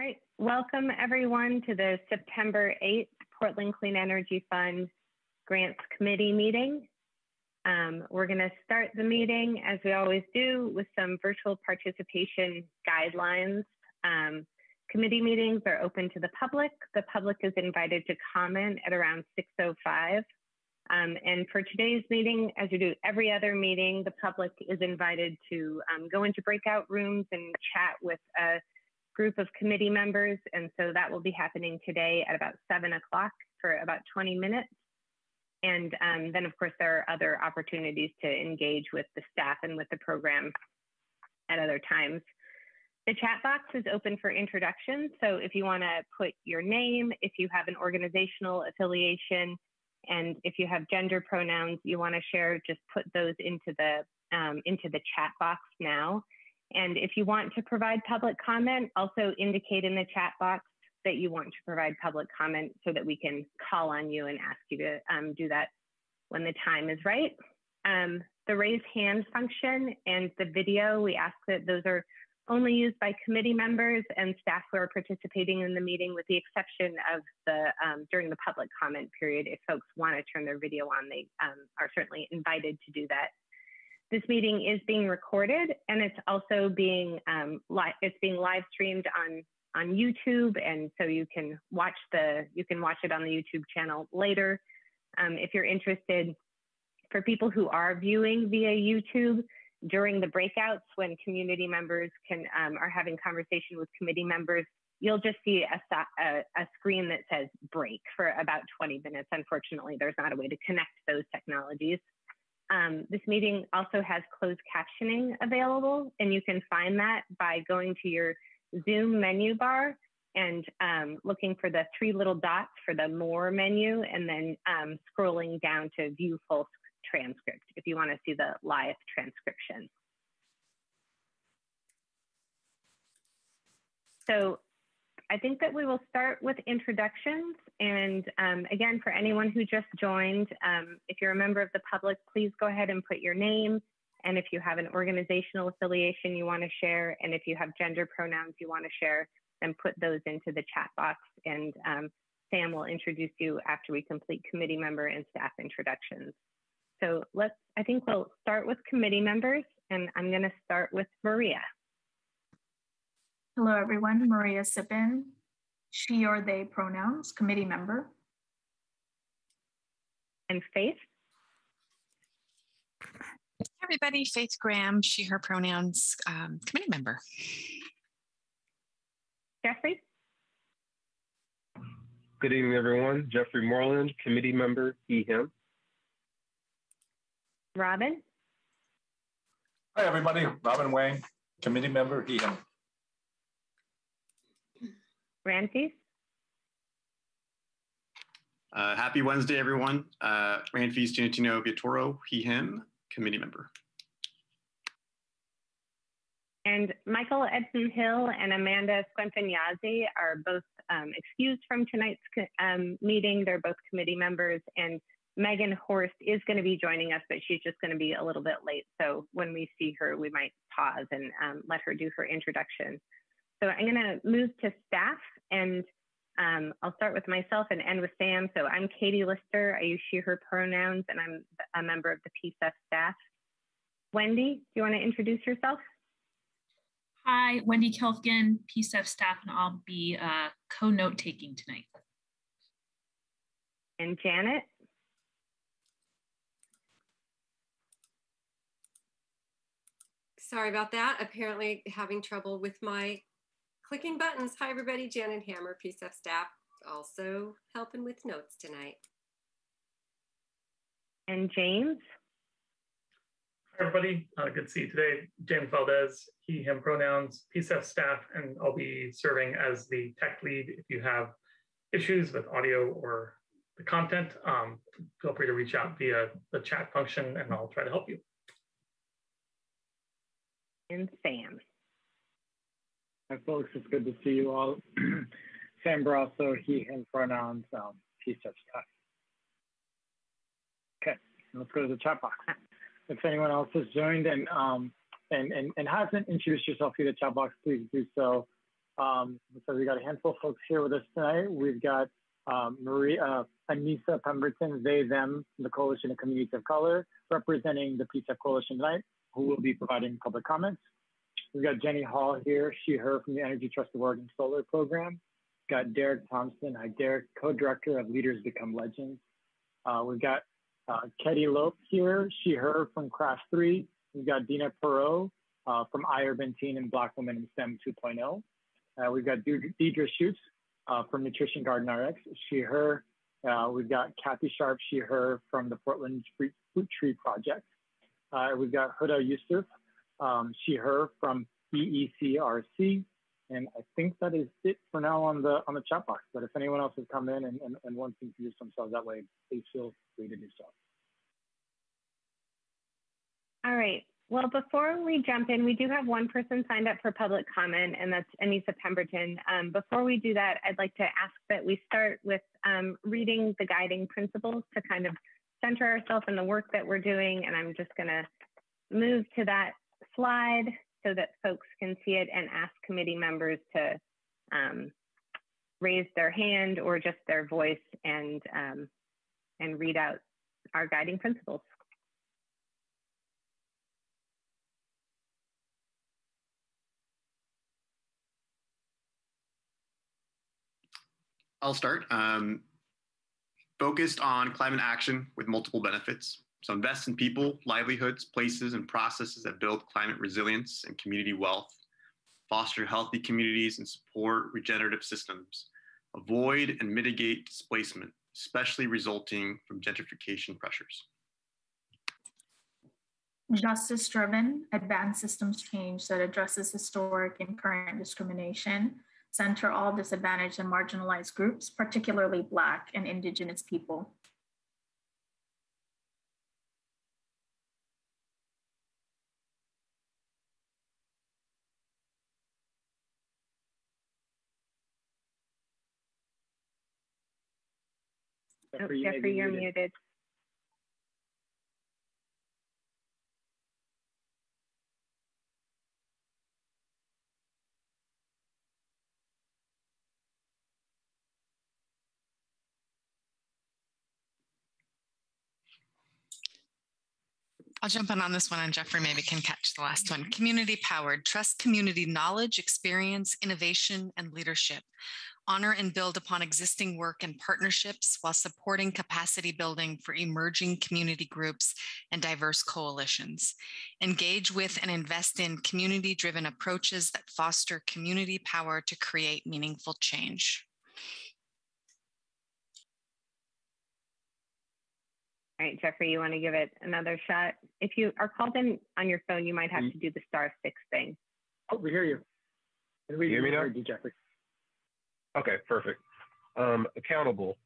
All right, welcome everyone to the September 8th Portland Clean Energy Fund Grants Committee meeting. Um, we're gonna start the meeting as we always do with some virtual participation guidelines. Um, committee meetings are open to the public. The public is invited to comment at around 6.05. Um, and for today's meeting, as we do every other meeting, the public is invited to um, go into breakout rooms and chat with a group of committee members. And so that will be happening today at about seven o'clock for about 20 minutes. And um, then of course, there are other opportunities to engage with the staff and with the program at other times. The chat box is open for introductions. So if you wanna put your name, if you have an organizational affiliation, and if you have gender pronouns you wanna share, just put those into the, um, into the chat box now. And if you want to provide public comment, also indicate in the chat box that you want to provide public comment so that we can call on you and ask you to um, do that when the time is right. Um, the raise hand function and the video, we ask that those are only used by committee members and staff who are participating in the meeting with the exception of the um, during the public comment period. If folks want to turn their video on, they um, are certainly invited to do that this meeting is being recorded and it's also being um, li it's being live streamed on on YouTube, and so you can watch the you can watch it on the YouTube channel later. Um, if you're interested, for people who are viewing via YouTube during the breakouts when community members can um, are having conversation with committee members, you'll just see a, a, a, screen that says break for about 20 minutes. Unfortunately, there's not a way to connect those technologies. Um, this meeting also has closed captioning available, and you can find that by going to your Zoom menu bar and um, looking for the three little dots for the More menu, and then um, scrolling down to View Full Transcript if you want to see the live transcription. So I think that we will start with introductions. And um, again, for anyone who just joined, um, if you're a member of the public, please go ahead and put your name. And if you have an organizational affiliation you want to share, and if you have gender pronouns you want to share, then put those into the chat box. And um, Sam will introduce you after we complete committee member and staff introductions. So let's, I think we'll start with committee members, and I'm going to start with Maria. Hello, everyone. Maria Sipin, she or they pronouns, committee member. And Faith? everybody, Faith Graham, she, her pronouns, um, committee member. Jeffrey? Good evening, everyone. Jeffrey Moreland, committee member, he, him. Robin? Hi, everybody. Robin Wang, committee member, he, him. Ranfis? Uh, happy Wednesday, everyone. Uh, Ranfis Giannettino Villatoro, he, him, committee member. And Michael Edden Hill and Amanda Squenfanyazi are both um, excused from tonight's um, meeting. They're both committee members and Megan Horst is going to be joining us, but she's just going to be a little bit late. So when we see her, we might pause and um, let her do her introduction. So I'm going to move to staff and um, I'll start with myself and end with Sam. So I'm Katie Lister. I use she, her pronouns, and I'm a member of the PCEF staff. Wendy, do you want to introduce yourself? Hi, Wendy Kelfgen, PCEF staff, and I'll be uh, co-note taking tonight. And Janet? Sorry about that. Apparently having trouble with my clicking buttons. Hi, everybody. Janet Hammer, PCEF staff, also helping with notes tonight. And James? Hi, everybody. Uh, good to see you today. James Valdez, he, him pronouns, PSEF staff, and I'll be serving as the tech lead. If you have issues with audio or the content, um, feel free to reach out via the chat function and I'll try to help you. And Sam. Hi, folks. It's good to see you all. Sam Baraso, he, him pronouns, um, he says stuff. Okay, let's go to the chat box. If anyone else has joined and um, and, and, and hasn't introduced yourself via the chat box, please do so. Um, so we've got a handful of folks here with us tonight. We've got um, Maria, uh, Anissa Pemberton, they, them, the Coalition of Communities of Color, representing the PCEF Coalition tonight, who will be providing public comments. We've got Jenny Hall here, she, her from the Energy Trust of Oregon Solar Program. We've got Derek Thompson, hi Derek, co-director of Leaders Become Legends. Uh, we've got uh, Ketty Lope here, she, her from Craft 3. We've got Dina Perot uh, from iUrban and Black Women in STEM 2.0. Uh, we've got Deidre Schutz uh, from Nutrition Garden RX, she, her. Uh, we've got Kathy Sharp, she, her from the Portland Fruit, Fruit Tree Project. Uh, we've got Huda Yusuf, um, she, her from EECRC. And I think that is it for now on the on the chat box. But if anyone else has come in and, and, and wants to introduce themselves that way, please feel free to do so. All right. Well, before we jump in, we do have one person signed up for public comment, and that's Anissa Pemberton. Um, before we do that, I'd like to ask that we start with um, reading the guiding principles to kind of center ourselves in the work that we're doing. And I'm just going to move to that slide so that folks can see it and ask committee members to um, raise their hand or just their voice and, um, and read out our guiding principles. I'll start. Um, focused on climate action with multiple benefits. So invest in people, livelihoods, places, and processes that build climate resilience and community wealth. Foster healthy communities and support regenerative systems. Avoid and mitigate displacement, especially resulting from gentrification pressures. Justice driven, advanced systems change that addresses historic and current discrimination center all disadvantaged and marginalized groups, particularly Black and Indigenous people. Jeffrey, oh, Jeffrey you're muted. muted. I'll jump in on this one and Jeffrey maybe can catch the last one. Community powered, trust community knowledge, experience, innovation, and leadership. Honor and build upon existing work and partnerships while supporting capacity building for emerging community groups and diverse coalitions. Engage with and invest in community driven approaches that foster community power to create meaningful change. All right, Jeffrey, you want to give it another shot? If you are called in on your phone, you might have mm -hmm. to do the star six thing. Oh, we hear you. We you hear me now? You, Jeffrey. Okay, perfect. Um, accountable.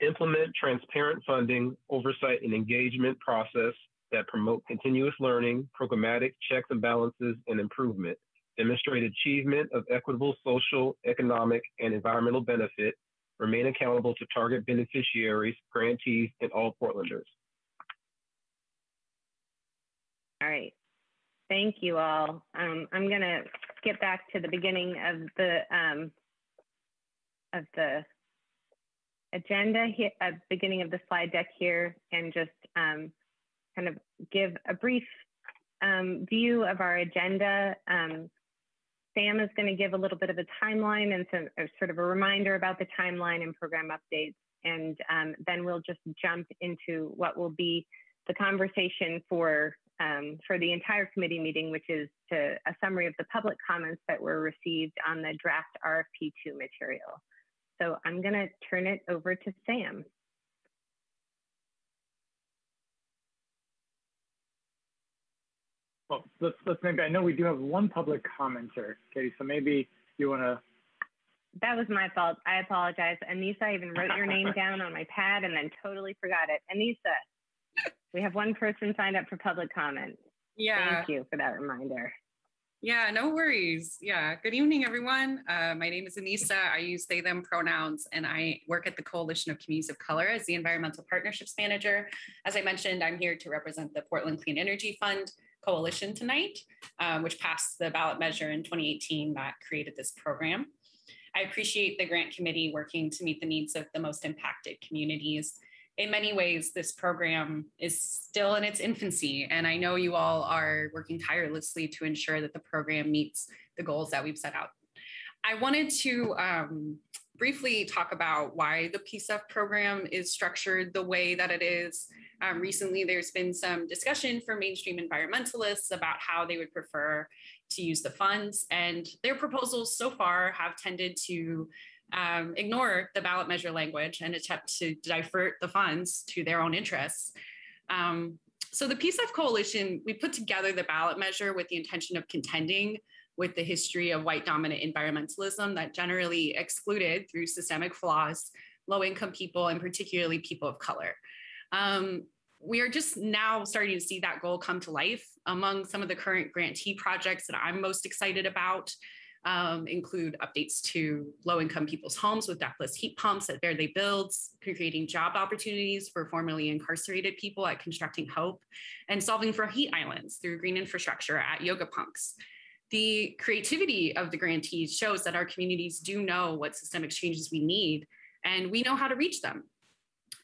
Implement transparent funding, oversight, and engagement process that promote continuous learning, programmatic checks and balances, and improvement. Demonstrate achievement of equitable social, economic, and environmental benefit remain accountable to target beneficiaries, grantees, and all Portlanders. All right. Thank you all. Um, I'm going to skip back to the beginning of the um, of the agenda here, uh, beginning of the slide deck here, and just um, kind of give a brief um, view of our agenda. Um, Sam is going to give a little bit of a timeline and some sort of a reminder about the timeline and program updates. And um, then we'll just jump into what will be the conversation for um, for the entire committee meeting, which is to a summary of the public comments that were received on the draft RFP2 material. So I'm going to turn it over to Sam. well, let's let's maybe. I know we do have one public commenter, Katie. So maybe you want to. That was my fault. I apologize, Anissa. I even wrote your name down on my pad and then totally forgot it. Anissa, we have one person signed up for public comment. Yeah. Thank you for that reminder. Yeah, no worries. Yeah. Good evening, everyone. Uh, my name is Anissa. I use they, them pronouns, and I work at the Coalition of Communities of Color as the Environmental Partnerships Manager. As I mentioned, I'm here to represent the Portland Clean Energy Fund, Coalition tonight, um, which passed the ballot measure in 2018 that created this program. I appreciate the grant committee working to meet the needs of the most impacted communities. In many ways, this program is still in its infancy, and I know you all are working tirelessly to ensure that the program meets the goals that we've set out. I wanted to um, briefly talk about why the PCEF program is structured the way that it is. Um, recently, there's been some discussion from mainstream environmentalists about how they would prefer to use the funds, and their proposals so far have tended to um, ignore the ballot measure language and attempt to divert the funds to their own interests. Um, so the PCEF Coalition, we put together the ballot measure with the intention of contending with the history of white dominant environmentalism that generally excluded through systemic flaws low income people and particularly people of color. Um, we are just now starting to see that goal come to life among some of the current grantee projects that I'm most excited about. Um, include updates to low income people's homes with ductless heat pumps at Verde Builds, creating job opportunities for formerly incarcerated people at Constructing Hope, and solving for heat islands through green infrastructure at Yoga Punks the creativity of the grantees shows that our communities do know what systemic changes we need and we know how to reach them.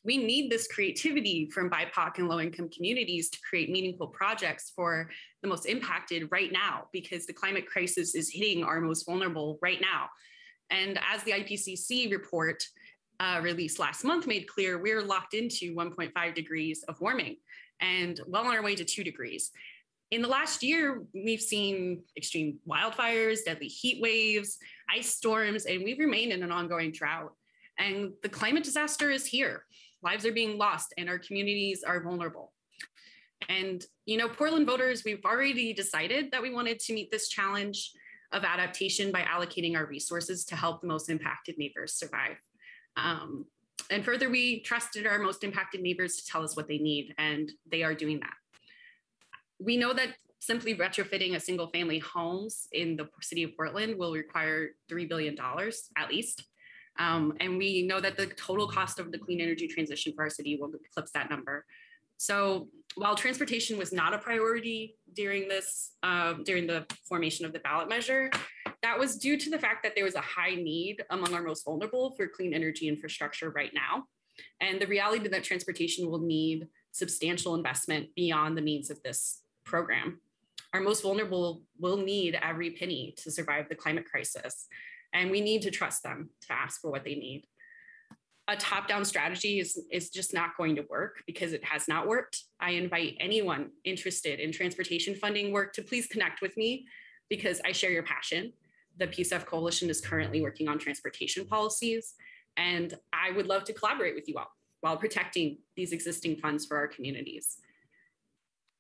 We need this creativity from BIPOC and low income communities to create meaningful projects for the most impacted right now because the climate crisis is hitting our most vulnerable right now. And as the IPCC report uh, released last month made clear, we're locked into 1.5 degrees of warming and well on our way to two degrees in the last year, we've seen extreme wildfires, deadly heat waves, ice storms, and we've remained in an ongoing drought. And the climate disaster is here. Lives are being lost, and our communities are vulnerable. And, you know, Portland voters, we've already decided that we wanted to meet this challenge of adaptation by allocating our resources to help the most impacted neighbors survive. Um, and further, we trusted our most impacted neighbors to tell us what they need, and they are doing that we know that simply retrofitting a single family homes in the city of Portland will require $3 billion at least. Um, and we know that the total cost of the clean energy transition for our city will eclipse that number. So while transportation was not a priority during this, uh, during the formation of the ballot measure, that was due to the fact that there was a high need among our most vulnerable for clean energy infrastructure right now. And the reality that transportation will need substantial investment beyond the means of this program. Our most vulnerable will need every penny to survive the climate crisis, and we need to trust them to ask for what they need. A top down strategy is, is just not going to work because it has not worked. I invite anyone interested in transportation funding work to please connect with me because I share your passion. The PCEF Coalition is currently working on transportation policies, and I would love to collaborate with you all while protecting these existing funds for our communities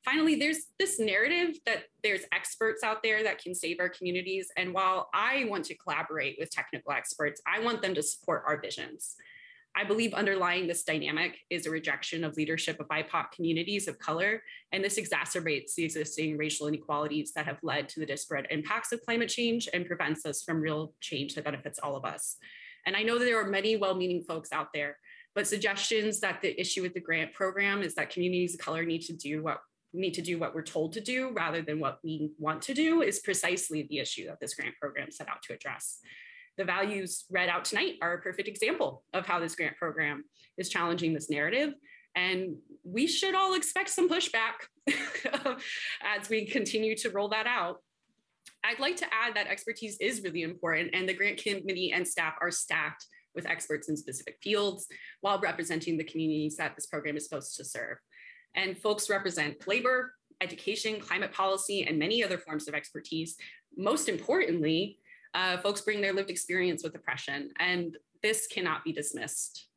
finally, there's this narrative that there's experts out there that can save our communities. And while I want to collaborate with technical experts, I want them to support our visions. I believe underlying this dynamic is a rejection of leadership of BIPOC communities of color, and this exacerbates the existing racial inequalities that have led to the disparate impacts of climate change and prevents us from real change that benefits all of us. And I know that there are many well-meaning folks out there, but suggestions that the issue with the grant program is that communities of color need to do what need to do what we're told to do rather than what we want to do is precisely the issue that this grant program set out to address. The values read out tonight are a perfect example of how this grant program is challenging this narrative. And we should all expect some pushback as we continue to roll that out. I'd like to add that expertise is really important, and the grant committee and staff are staffed with experts in specific fields while representing the communities that this program is supposed to serve. And folks represent labor, education, climate policy, and many other forms of expertise. Most importantly, uh, folks bring their lived experience with oppression, and this cannot be dismissed.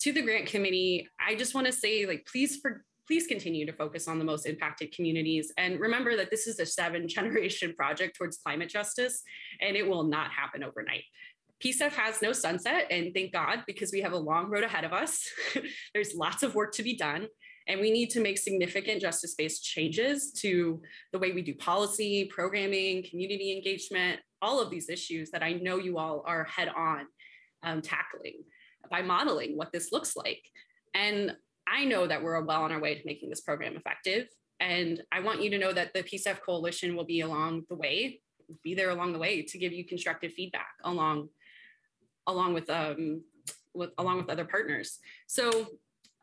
To the grant committee, I just want to say, like, please for please continue to focus on the most impacted communities and remember that this is a seven generation project towards climate justice and it will not happen overnight. PCEF has no sunset and thank God because we have a long road ahead of us. There's lots of work to be done and we need to make significant justice based changes to the way we do policy, programming, community engagement, all of these issues that I know you all are head on um, tackling by modeling what this looks like. And I know that we're well on our way to making this program effective. And I want you to know that the PCEF Coalition will be along the way, be there along the way to give you constructive feedback along, along with, um, with along with other partners. So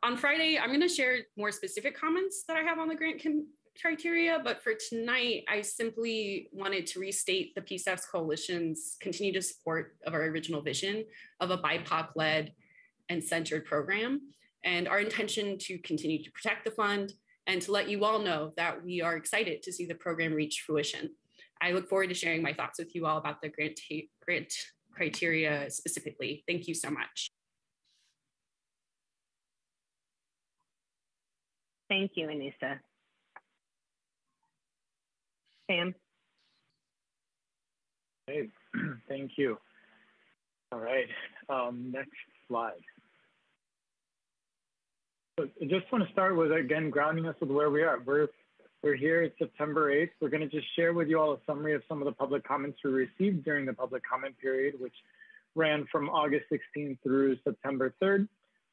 on Friday, I'm going to share more specific comments that I have on the grant criteria, but for tonight, I simply wanted to restate the PCEF's Coalition's continued support of our original vision of a BIPOC-led and centered program, and our intention to continue to protect the fund and to let you all know that we are excited to see the program reach fruition. I look forward to sharing my thoughts with you all about the grant, grant criteria specifically. Thank you so much. Thank you, Anissa. Sam. Hey, thank you. All right, um, next slide. So I just want to start with, again, grounding us with where we are. We're, we're here, it's September 8th. We're going to just share with you all a summary of some of the public comments we received during the public comment period, which ran from August 16th through September 3rd.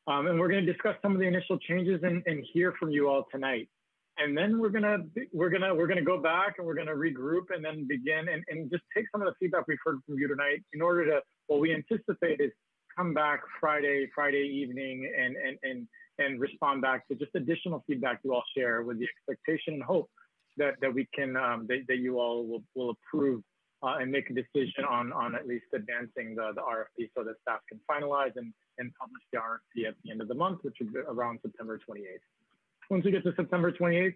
Um, and we're going to discuss some of the initial changes and, and hear from you all tonight. And then we're gonna we're gonna we're gonna go back and we're gonna regroup and then begin and, and just take some of the feedback we've heard from you tonight in order to what we anticipate is come back Friday Friday evening and and and and respond back to just additional feedback you all share with the expectation and hope that that we can um, that, that you all will, will approve uh, and make a decision on on at least advancing the, the RFP so that staff can finalize and and publish the RFP at the end of the month, which is around September 28th. Once we get to September 28th,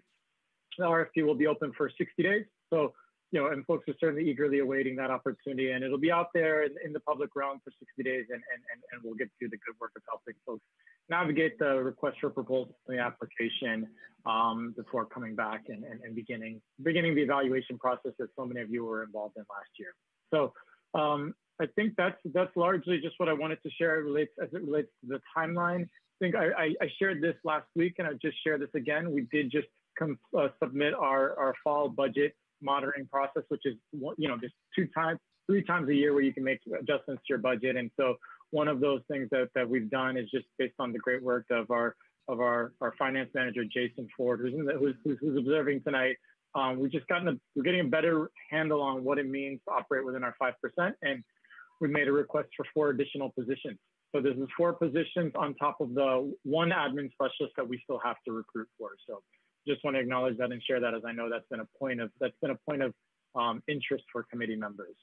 the RFP will be open for 60 days. So, you know, and folks are certainly eagerly awaiting that opportunity and it'll be out there in, in the public realm for 60 days and, and, and, and we'll get to the good work of helping folks navigate the request for proposal the application um, before coming back and, and, and, beginning beginning the evaluation process that so many of you were involved in last year. So um, I think that's that's largely just what I wanted to share it relates as it relates to the timeline think I, I, I shared this last week and I'll just share this again. We did just come, uh, submit our, our fall budget monitoring process, which is, you know, just two times, three times a year where you can make adjustments to your budget. And so one of those things that, that we've done is just based on the great work of our, of our, our finance manager, Jason Ford, who's, the, who's, who's, observing tonight. Um, we've just gotten a, we're getting a better handle on what it means to operate within our 5%. And we made a request for four additional positions. So this is four positions on top of the one admin specialist that we still have to recruit for. So just want to acknowledge that and share that as I know that's been a point of that's been a point of um, interest for committee members.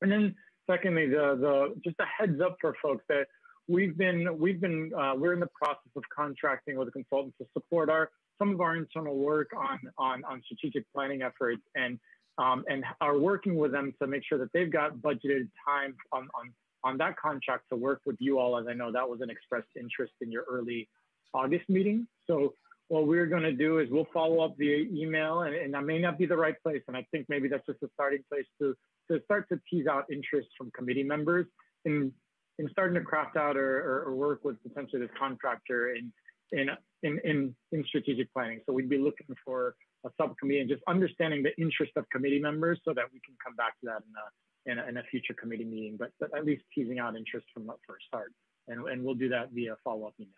And then secondly, the the just a heads up for folks that we've been we've been uh, we're in the process of contracting with a consultant to support our some of our internal work on on on strategic planning efforts and um, and are working with them to make sure that they've got budgeted time on on on that contract to work with you all, as I know that was an expressed interest in your early August meeting. So what we're going to do is we'll follow up via email, and, and that may not be the right place. And I think maybe that's just a starting place to, to start to tease out interest from committee members in, in starting to craft out or, or, or work with potentially this contractor in, in, in, in, in strategic planning. So we'd be looking for a subcommittee and just understanding the interest of committee members so that we can come back to that in a, in a, in a future committee meeting, but, but, at least teasing out interest from the first start. And, and we'll do that via follow-up email.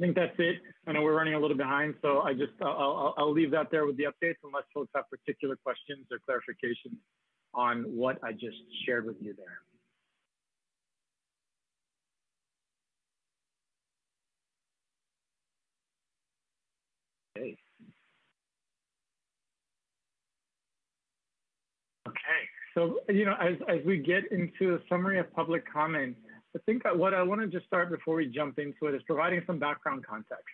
I think that's it. I know we're running a little behind, so I just, I'll, I'll leave that there with the updates unless folks have particular questions or clarifications on what I just shared with you there. Okay. Okay. So, you know, as, as we get into a summary of public comment, I think what I want to just start before we jump into it is providing some background context.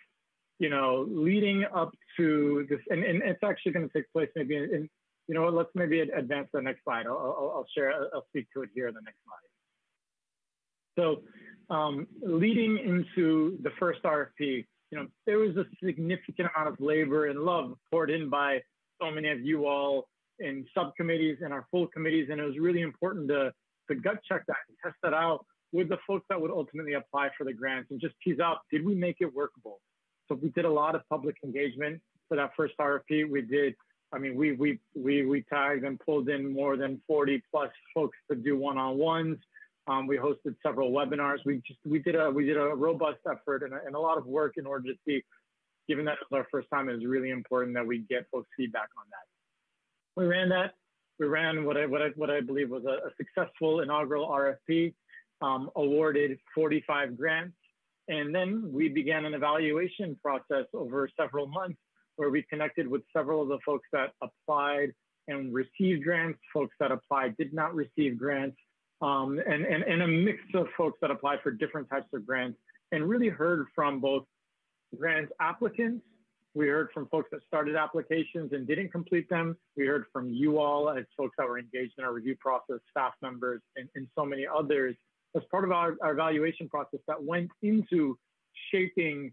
You know, leading up to this, and, and it's actually going to take place maybe in, in, you know, let's maybe advance the next slide. I'll, I'll, I'll share, I'll speak to it here in the next slide. So, um, leading into the first RFP, you know, there was a significant amount of labor and love poured in by so many of you all in subcommittees and our full committees. And it was really important to, to gut check that and test that out with the folks that would ultimately apply for the grants and just tease out, did we make it workable? So we did a lot of public engagement for that first RFP. We did, I mean, we, we, we, we tagged and pulled in more than 40 plus folks to do one-on-ones. Um, we hosted several webinars. We just, we did a, we did a robust effort and a, and a lot of work in order to see given that it was our first time, it was really important that we get folks' feedback on that. We ran that. We ran what I what I what I believe was a, a successful inaugural RFP, um, awarded 45 grants, and then we began an evaluation process over several months where we connected with several of the folks that applied and received grants, folks that applied did not receive grants, um, and, and, and a mix of folks that applied for different types of grants, and really heard from both grant applicants. We heard from folks that started applications and didn't complete them. We heard from you all as folks that were engaged in our review process, staff members, and, and so many others as part of our, our evaluation process that went into shaping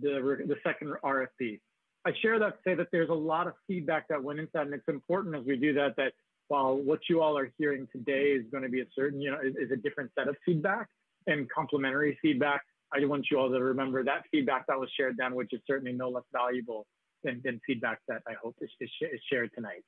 the, the second RFP. I share that to say that there's a lot of feedback that went into that, and it's important as we do that, that while what you all are hearing today is going to be a certain, you know, is, is a different set of feedback and complementary feedback, I want you all to remember that feedback that was shared then, which is certainly no less valuable than, than feedback that I hope is, is, is shared tonight.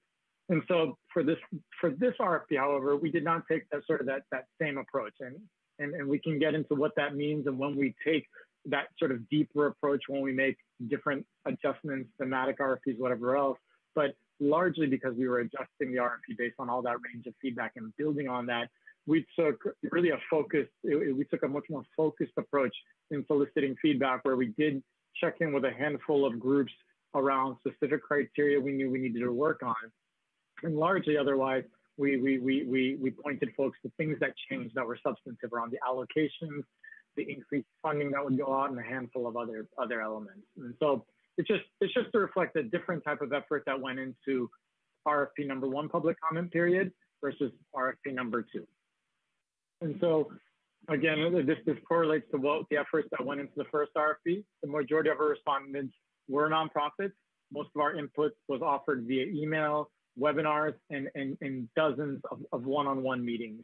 And so for this for this RFP, however, we did not take that sort of that that same approach, and and and we can get into what that means and when we take that sort of deeper approach when we make different adjustments, thematic RFPs, whatever else. But largely because we were adjusting the RFP based on all that range of feedback and building on that, we took really a focus. We took a much more focused approach in soliciting feedback, where we did check in with a handful of groups around specific criteria we knew we needed to work on and largely otherwise, we, we, we, we, we pointed folks to things that changed that were substantive around the allocations, the increased funding that would go out, and a handful of other, other elements. And so it's just, it's just to reflect a different type of effort that went into RFP number one public comment period versus RFP number two. And so again, this, this correlates to what the efforts that went into the first RFP. The majority of our respondents were nonprofits. Most of our input was offered via email, webinars and, and, and dozens of, of one-on-one meetings.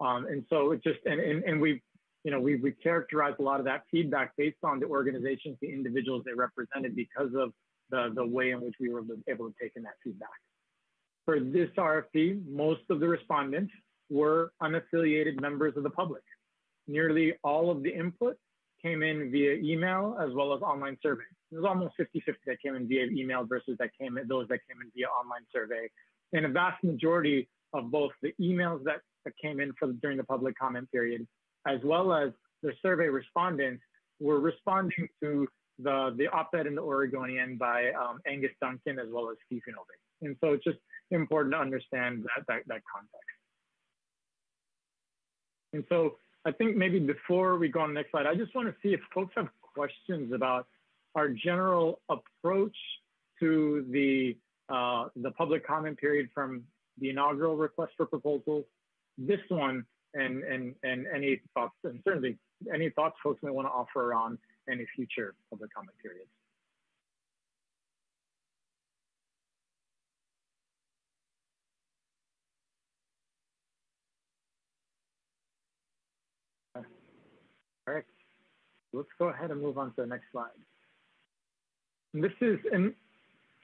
Um, and so it just, and, and, and we, you know, we, we characterized a lot of that feedback based on the organizations, the individuals they represented because of the, the way in which we were able to take in that feedback. For this RFP, most of the respondents were unaffiliated members of the public. Nearly all of the input came in via email as well as online survey. It was almost 50 50 that came in via email versus that came in, those that came in via online survey. And a vast majority of both the emails that, that came in for during the public comment period, as well as the survey respondents, were responding to the, the op-ed in the Oregonian by um, Angus Duncan as well as Stephen Ovey. And so it's just important to understand that, that, that context. And so I think maybe before we go on the next slide, I just want to see if folks have questions about our general approach to the uh, the public comment period from the inaugural request for proposals, this one, and and and any thoughts, and certainly any thoughts folks may want to offer on any future public comment periods. All right, let's go ahead and move on to the next slide. And this is, and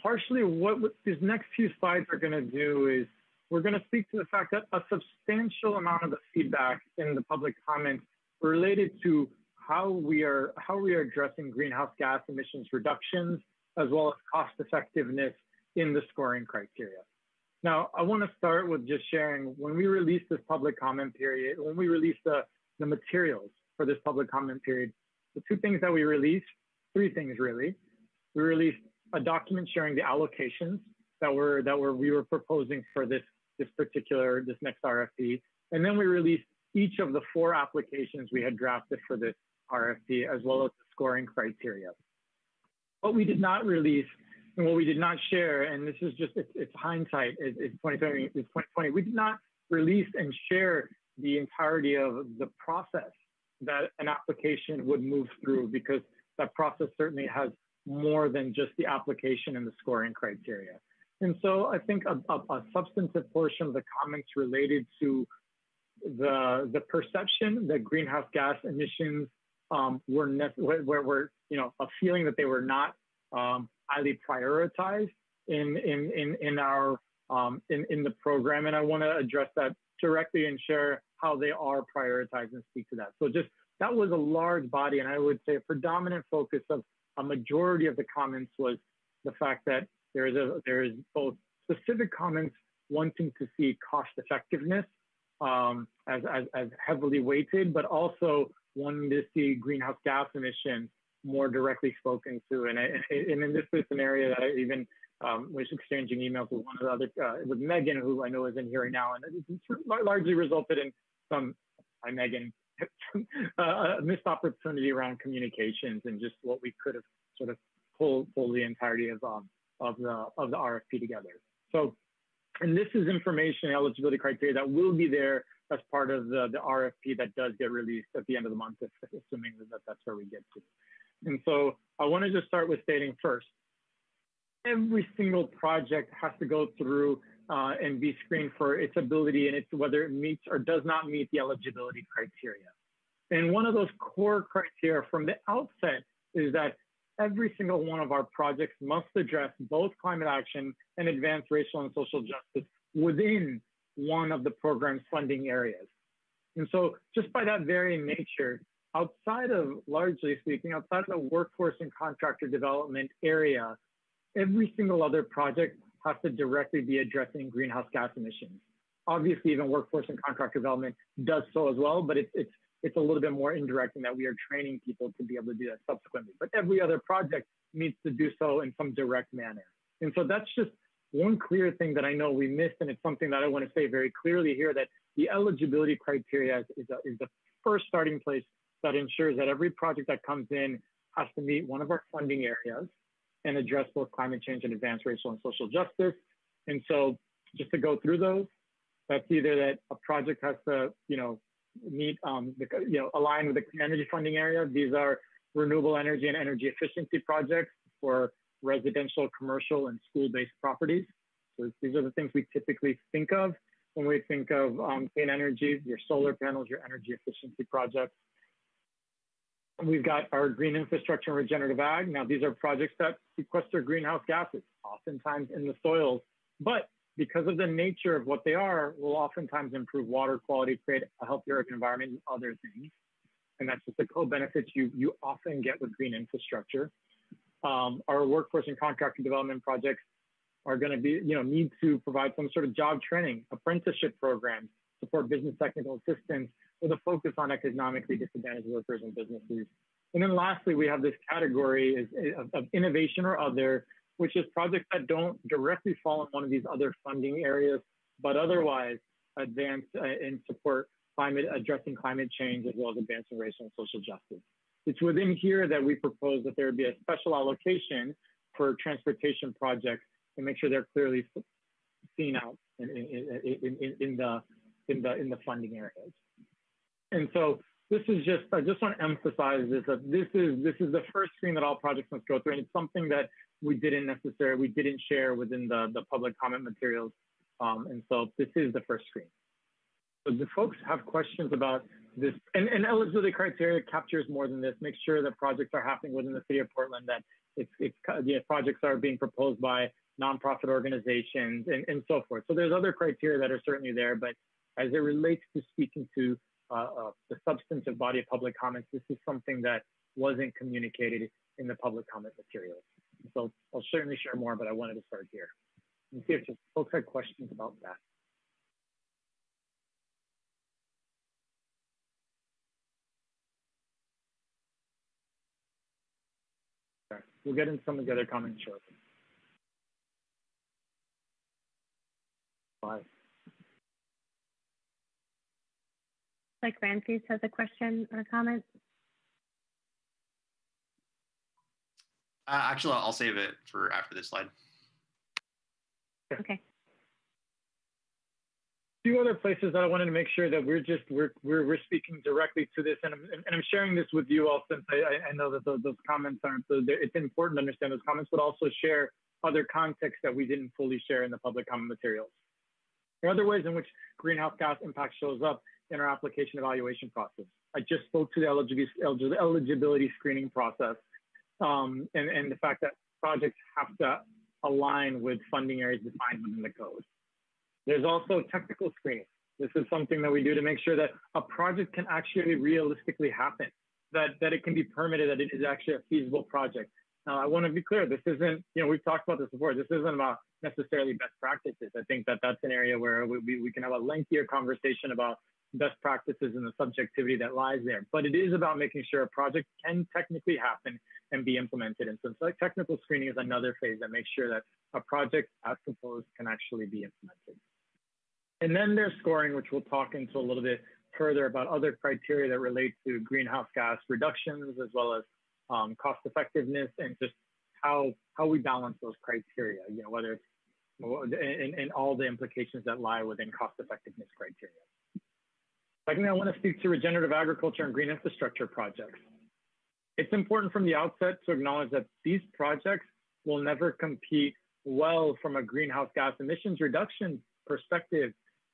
partially what, these next few slides are going to do is we're going to speak to the fact that a substantial amount of the feedback in the public comments related to how we are how we are addressing greenhouse gas emissions reductions as well as cost effectiveness in the scoring criteria. Now, I want to start with just sharing when we released this public comment period, when we released the, the materials for this public comment period, the two things that we released, three things really. We released a document sharing the allocations that were that were we were proposing for this this particular this next RFP, and then we released each of the four applications we had drafted for this RFP, as well as the scoring criteria. What we did not release and what we did not share, and this is just it's, it's hindsight, it's, it's 2020, it's 2020. We did not release and share the entirety of the process that an application would move through because that process certainly has more than just the application and the scoring criteria. And so I think a, a, a substantive portion of the comments related to the, the perception that greenhouse gas emissions um, were, were, were, you know, a feeling that they were not um, highly prioritized in, in, in, in our, um, in, in the program. And I want to address that directly and share how they are prioritized and speak to that. So just that was a large body, and I would say a predominant focus of a majority of the comments was the fact that there is a there is both specific comments wanting to see cost effectiveness um, as, as, as heavily weighted, but also wanting to see greenhouse gas emissions more directly spoken to. And, I, and in this is an area that I even um, was exchanging emails with one of the other, uh, with Megan, who I know is in here right now, and it's largely resulted in some, hi Megan, uh, a missed opportunity around communications and just what we could have sort of pulled, pulled the entirety of, um, of, the, of the RFP together. So, and this is information eligibility criteria that will be there as part of the, the RFP that does get released at the end of the month, assuming that that's where we get to. And so I want to just start with stating first, every single project has to go through uh, and be screened for its ability and its whether it meets or does not meet the eligibility criteria. And one of those core criteria from the outset is that every single one of our projects must address both climate action and advance racial and social justice within one of the program's funding areas. And so just by that very nature, outside of, largely speaking, outside of the workforce and contractor development area, every single other project has to directly be addressing greenhouse gas emissions. Obviously, even workforce and contract development does so as well, but it's, it's, it's a little bit more indirect in that we are training people to be able to do that subsequently. But every other project needs to do so in some direct manner. And so that's just one clear thing that I know we missed, and it's something that I want to say very clearly here that the eligibility criteria is, a, is the first starting place that ensures that every project that comes in has to meet one of our funding areas and address both climate change and advance racial and social justice. And so just to go through those, that's either that a project has to, you know, meet, um, the, you know, align with the clean energy funding area. These are renewable energy and energy efficiency projects for residential, commercial, and school-based properties. So these are the things we typically think of when we think of um, clean energy, your solar panels, your energy efficiency projects. We've got our green infrastructure and regenerative ag. Now, these are projects that sequester greenhouse gases, oftentimes in the soils, but because of the nature of what they are, will oftentimes improve water quality, create a healthier environment, and other things. And that's just the co-benefits you, you often get with green infrastructure. Um, our workforce and contractor development projects are going to be, you know, need to provide some sort of job training, apprenticeship programs, support business technical assistance, with a focus on economically disadvantaged workers and businesses. And then lastly, we have this category of, of innovation or other, which is projects that don't directly fall in one of these other funding areas, but otherwise advance uh, and support climate, addressing climate change as well as advancing racial and social justice. It's within here that we propose that there be a special allocation for transportation projects to make sure they're clearly seen out in, in, in, in the, in, the, in the funding areas. And so this is just, I just want to emphasize this, that this is, this is the first screen that all projects must go through. And it's something that we didn't necessarily, we didn't share within the, the public comment materials. Um, and so this is the first screen. So the folks have questions about this, and, and eligibility criteria captures more than this. Make sure that projects are happening within the city of Portland, that it's, it's the projects are being proposed by nonprofit organizations and, and so forth. So there's other criteria that are certainly there, but as it relates to speaking to uh, uh, the substantive body of public comments, this is something that wasn't communicated in the public comment materials. So I'll certainly share more, but I wanted to start here and see if folks had questions about that. We'll get into some of the other comments shortly. Bye. Like Ramses has a question or a comment. Uh, actually, I'll save it for after this slide. Okay. Two other places that I wanted to make sure that we're just we're we're, we're speaking directly to this, and I'm, and I'm sharing this with you all since I, I know that those, those comments aren't. So it's important to understand those comments, but also share other context that we didn't fully share in the public comment materials. There are other ways in which greenhouse gas impact shows up in our application evaluation process. I just spoke to the eligibility, screening process um, and, and the fact that projects have to align with funding areas defined within the code. There's also technical screening. This is something that we do to make sure that a project can actually realistically happen, that, that it can be permitted, that it is actually a feasible project. Now, I want to be clear. This isn't, you know, we've talked about this before. This isn't about necessarily best practices. I think that that's an area where we, we can have a lengthier conversation about best practices and the subjectivity that lies there. But it is about making sure a project can technically happen and be implemented. And so technical screening is another phase that makes sure that a project as proposed can actually be implemented. And then there's scoring, which we'll talk into a little bit further about other criteria that relate to greenhouse gas reductions, as well as um, cost effectiveness and just how, how we balance those criteria, you know, whether it's and, and all the implications that lie within cost effectiveness criteria. Secondly, I want to speak to regenerative agriculture and green infrastructure projects. It's important from the outset to acknowledge that these projects will never compete well from a greenhouse gas emissions reduction perspective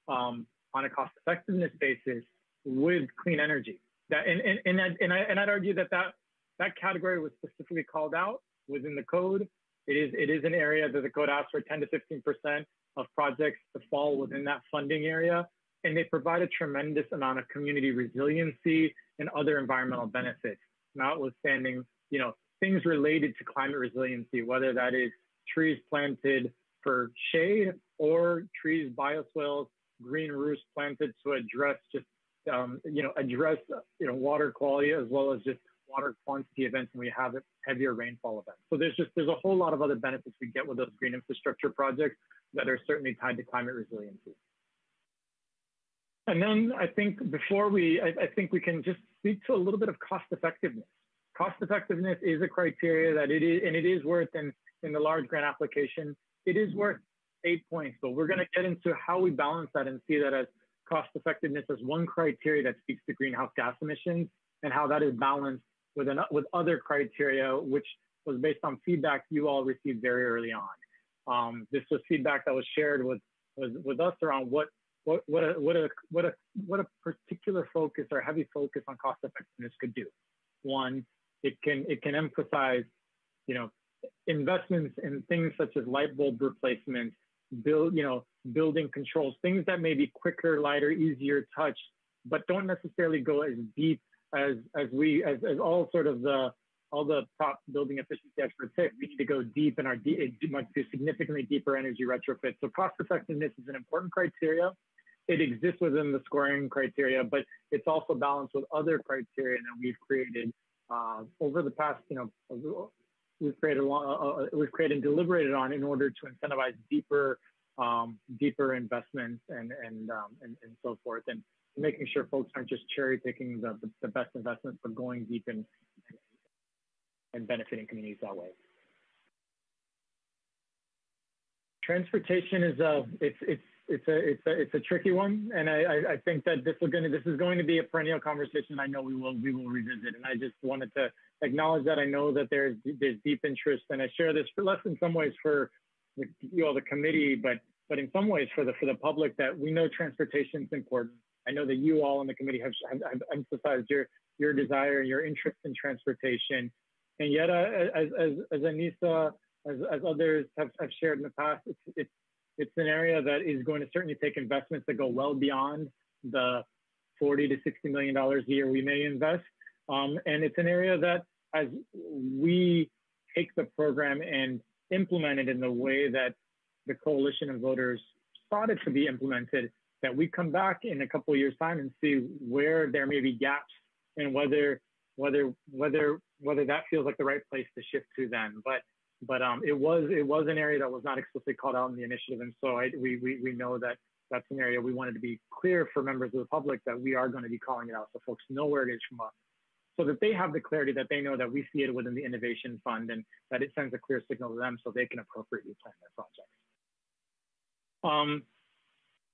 um, on a cost effectiveness basis with clean energy. That, and, and, and, I'd, and, I, and I'd argue that, that that category was specifically called out within the code. It is, it is an area that the code asks for 10 to 15% of projects to fall within that funding area and they provide a tremendous amount of community resiliency and other environmental benefits, notwithstanding, you know, things related to climate resiliency, whether that is trees planted for shade or trees, bioswales, green roofs planted to address just, um, you know, address, you know, water quality as well as just water quantity events when we have heavier rainfall events. So there's just, there's a whole lot of other benefits we get with those green infrastructure projects that are certainly tied to climate resiliency. And then I think before we, I, I, think we can just speak to a little bit of cost effectiveness. Cost effectiveness is a criteria that it is, and it is worth in, in the large grant application, it is worth eight points, but we're gonna get into how we balance that and see that as cost effectiveness as one criteria that speaks to greenhouse gas emissions and how that is balanced with, an, with other criteria, which was based on feedback you all received very early on. Um, this was feedback that was shared with, with, with us around what what, what, a, what, a, what, a, what a particular focus or heavy focus on cost effectiveness could do. One, it can, it can emphasize, you know, investments in things such as light bulb replacement, build, you know, building controls, things that may be quicker, lighter, easier touch, but don't necessarily go as deep as, as we, as, as all sort of the, all the top building efficiency experts say, we need to go deep in our, de- do significantly deeper energy retrofit. So cost effectiveness is an important criteria it exists within the scoring criteria, but it's also balanced with other criteria that we've created uh, over the past, you know, we've created, uh, uh, we've created and deliberated on in order to incentivize deeper, um, deeper investments and and, um, and and so forth, and making sure folks aren't just cherry picking the, the, the best investments, but going deep and and benefiting communities that way. Transportation is a it's it's it's a it's a it's a tricky one, and I, I, think that this is going to this is going to be a perennial conversation. I know we will we will revisit, and I just wanted to acknowledge that I know that there's there's deep interest, and I share this for less in some ways for the, you know the committee, but but in some ways for the for the public that we know transportation is important. I know that you all in the committee have, have, have emphasized your your desire and your interest in transportation, and yet uh, as as as Anissa as, as others have, have shared in the past, it's, it's it's an area that is going to certainly take investments that go well beyond the 40 to 60 million dollars a year we may invest. Um, and it's an area that as we take the program and implement it in the way that the coalition of voters thought it to be implemented, that we come back in a couple of years time and see where there may be gaps and whether whether whether whether that feels like the right place to shift to then. But but um, it was it was an area that was not explicitly called out in the initiative, and so I, we, we we know that that's an area we wanted to be clear for members of the public that we are going to be calling it out, so folks know where it is from us, so that they have the clarity that they know that we see it within the innovation fund, and that it sends a clear signal to them so they can appropriately plan their projects. Um,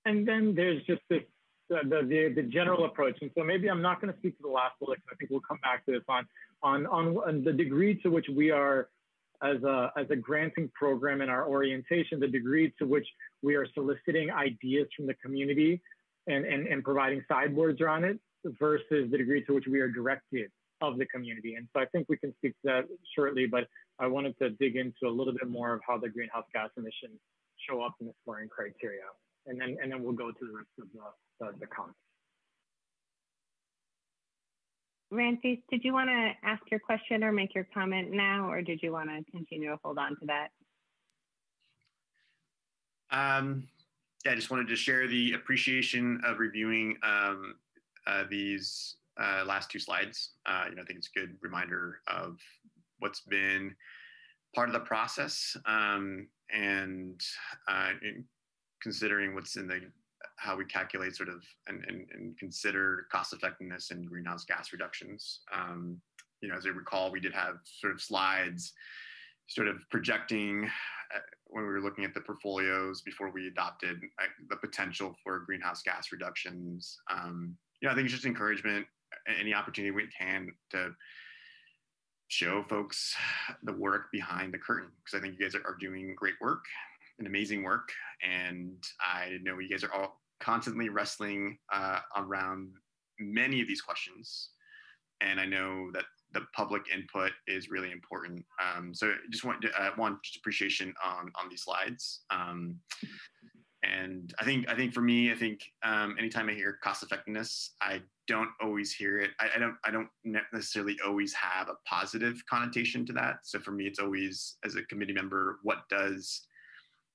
and then there's just this the, the, the, general approach. And so maybe I'm not going to speak to the last bullet because I think we'll come back to this on, on, on, on the degree to which we are as a, as a granting program in our orientation, the degree to which we are soliciting ideas from the community and, and, and providing sideboards around it versus the degree to which we are directed of the community. And so I think we can speak to that shortly, but I wanted to dig into a little bit more of how the greenhouse gas emissions show up in the scoring criteria. And then, and then we'll go to the rest of the, the, the. Ramses, did you want to ask your question or make your comment now, or did you want to continue to hold on to that? Um, yeah, I just wanted to share the appreciation of reviewing um, uh, these uh, last two slides. Uh, you know, I think it's a good reminder of what's been part of the process um, and uh, considering what's in the how we calculate sort of and, and, and consider cost effectiveness and greenhouse gas reductions. Um, you know, as I recall, we did have sort of slides sort of projecting uh, when we were looking at the portfolios before we adopted uh, the potential for greenhouse gas reductions. Um, you know, I think it's just encouragement, any opportunity we can to show folks the work behind the curtain because I think you guys are, are doing great work and amazing work. And I know you guys are all constantly wrestling uh, around many of these questions. And I know that the public input is really important. Um, so just want to, uh, want just appreciation on on these slides. Um, and I think I think for me, I think um, anytime I hear cost effectiveness, I don't always hear it. I, I, don't I don't necessarily always have a positive connotation to that. So for me, it's always as a committee member, what does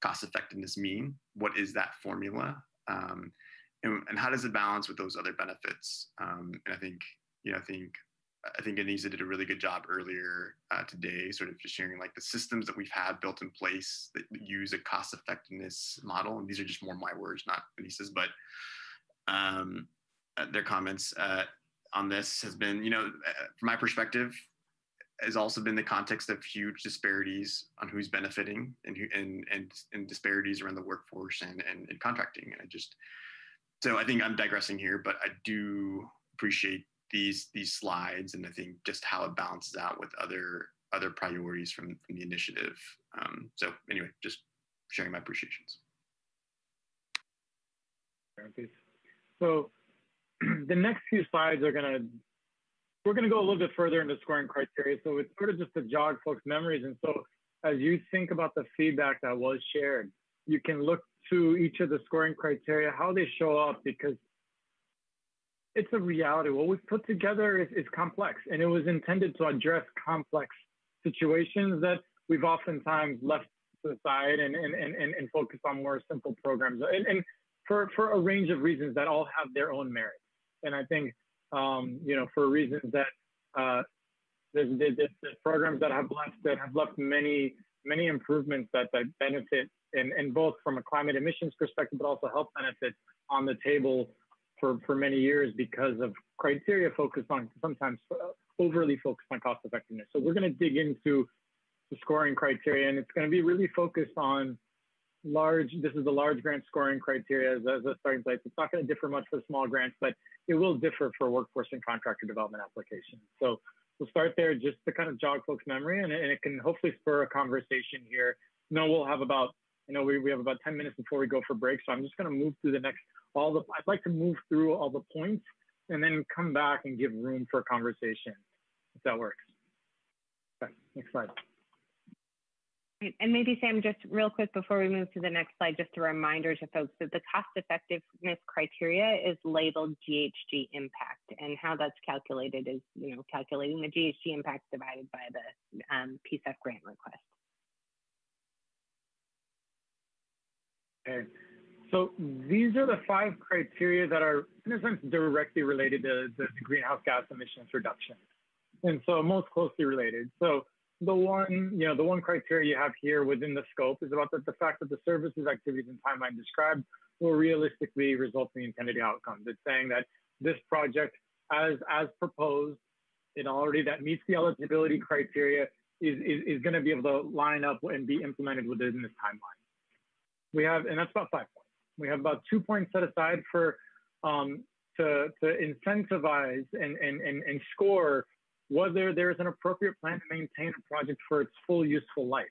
cost effectiveness mean? What is that formula? Um, and, and, how does it balance with those other benefits? Um, and I think you know I think I think Anissa did a really good job earlier uh, today, sort of just sharing like the systems that we've had built in place that use a cost effectiveness model. And these are just more my words, not Anissa's, but um, uh, their comments uh, on this has been, you know, uh, from my perspective, has also been the context of huge disparities on who's benefiting and who, and, and, and disparities around the workforce and, and, and contracting. And I just, so I think I'm digressing here, but I do appreciate these these slides and I think just how it balances out with other other priorities from, from the initiative. Um, so anyway, just sharing my appreciations. So the next few slides are gonna we're gonna go a little bit further into scoring criteria. So it's sort of just to jog folks' memories. And so as you think about the feedback that was shared, you can look to each of the scoring criteria, how they show up, because it's a reality. What we've put together is, is complex, and it was intended to address complex situations that we've oftentimes left to the side and, and, and, and, focus on more simple programs. And, and for, for a range of reasons that all have their own merits. And I think, um, you know, for reasons that uh, there's, there's, there's, programs that have left that have left many many improvements that, that benefit and, and both from a climate emissions perspective, but also health benefits on the table for, for many years because of criteria focused on sometimes overly focused on cost effectiveness. So we're going to dig into the scoring criteria and it's going to be really focused on large, this is the large grant scoring criteria as, as a starting place. It's not going to differ much for small grants, but it will differ for workforce and contractor development applications. So we'll start there just to kind of jog folks' memory and, and it can hopefully spur a conversation here. You know, we'll have about, you know, we, we have about 10 minutes before we go for break. So I'm just going to move through the next all the, I'd like to move through all the points and then come back and give room for conversation, if that works. Okay, next slide. And maybe Sam, just real quick before we move to the next slide, just a reminder to folks that the cost effectiveness criteria is labeled GHG impact and how that's calculated is, you know, calculating the GHG impact divided by the um, PCEF grant request. Okay. So these are the five criteria that are, in a sense, directly related to the, the greenhouse gas emissions reduction, and so most closely related. So the one, you know, the one criteria you have here within the scope is about the, the fact that the services, activities, and timeline described will realistically result in the intended outcomes. It's saying that this project, as as proposed, it already that meets the eligibility criteria is, is, is going to be able to line up and be implemented within this timeline. We have, and that's about five points. We have about two points set aside for um, to, to incentivize and, and, and, and score whether there's an appropriate plan to maintain a project for its full useful life.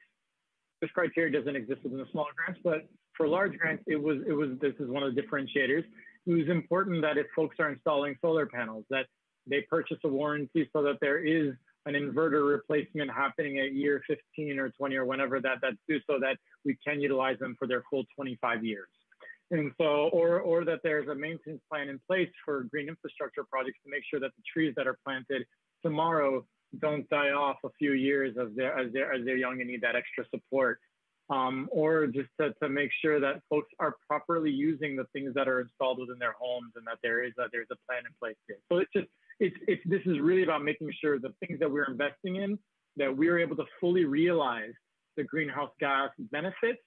This criteria doesn't exist within the smaller grants, but for large grants, it was, it was, this is one of the differentiators. It was important that if folks are installing solar panels, that they purchase a warranty so that there is an inverter replacement happening at year 15 or 20 or whenever that that's due so that we can utilize them for their full 25 years. And so, or, or that there's a maintenance plan in place for green infrastructure projects to make sure that the trees that are planted tomorrow don't die off a few years as they're, as they're, as they're young and need that extra support. Um, or just to, to make sure that folks are properly using the things that are installed within their homes and that there is a, there's a plan in place here. So it's just, it's, it's, this is really about making sure the things that we're investing in, that we're able to fully realize the greenhouse gas benefits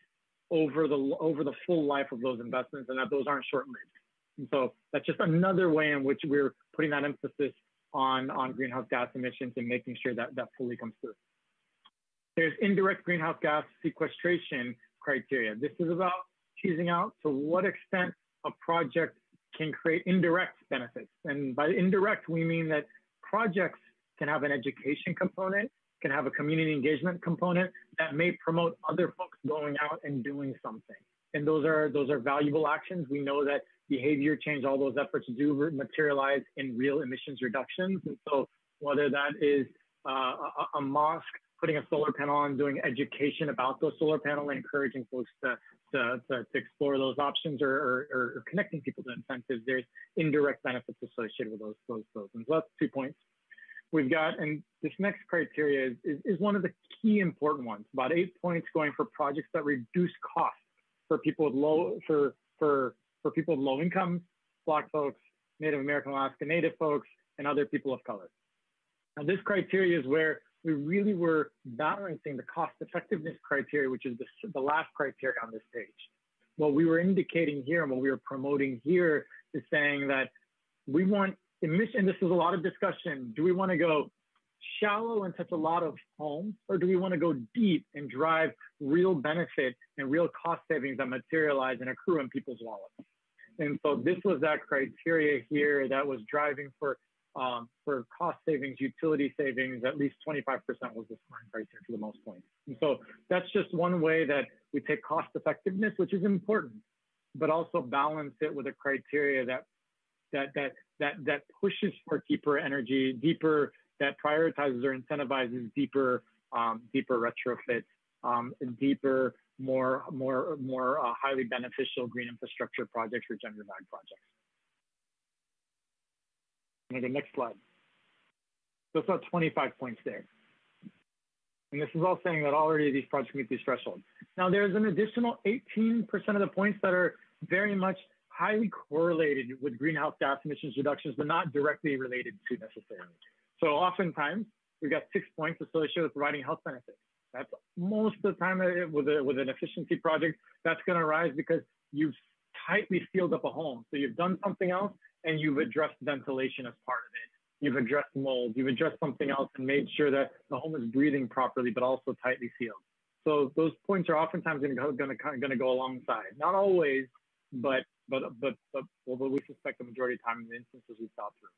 over the over the full life of those investments and that those aren't short-lived. And so that's just another way in which we're putting that emphasis on, on greenhouse gas emissions and making sure that that fully comes through. There's indirect greenhouse gas sequestration criteria. This is about teasing out to what extent a project can create indirect benefits. And by indirect, we mean that projects can have an education component can have a community engagement component that may promote other folks going out and doing something. And those are those are valuable actions. We know that behavior change, all those efforts do materialize in real emissions reductions. And so whether that is uh, a, a, mosque putting a solar panel on, doing education about those solar panel, and encouraging folks to, to, to, to explore those options or, or, or, connecting people to incentives, there's indirect benefits associated with those, those, those. And so that's two points we've got, and this next criteria is, is, is, one of the key important ones, about eight points going for projects that reduce costs for people with low, for, for, for people with low income, Black folks, Native American Alaska Native folks, and other people of color. Now this criteria is where we really were balancing the cost effectiveness criteria, which is the, the last criteria on this page. What we were indicating here and what we were promoting here is saying that we want emission. this is a lot of discussion. Do we want to go shallow and touch a lot of homes, or do we want to go deep and drive real benefit and real cost savings that materialize and accrue in people's wallets? And so this was that criteria here that was driving for um, for cost savings, utility savings, at least 25% was the scoring criteria for the most points. And so that's just one way that we take cost effectiveness, which is important, but also balance it with a criteria that that that that that pushes for deeper energy, deeper that prioritizes or incentivizes deeper um, deeper retrofits, um, deeper, more more more uh, highly beneficial green infrastructure projects or regen ag projects. Okay, next slide. So it's about 25 points there. And this is all saying that already these projects meet these thresholds. Now there's an additional 18% of the points that are very much highly correlated with greenhouse gas emissions reductions, but not directly related to necessarily. So oftentimes we've got six points associated with providing health benefits. That's most of the time with, a, with an efficiency project, that's going to rise because you've tightly sealed up a home. So you've done something else and you've addressed ventilation as part of it. You've addressed mold, you've addressed something else and made sure that the home is breathing properly, but also tightly sealed. So those points are oftentimes going to, going to, going to go alongside. Not always, but but but but although we suspect the majority of time in the instances we saw through.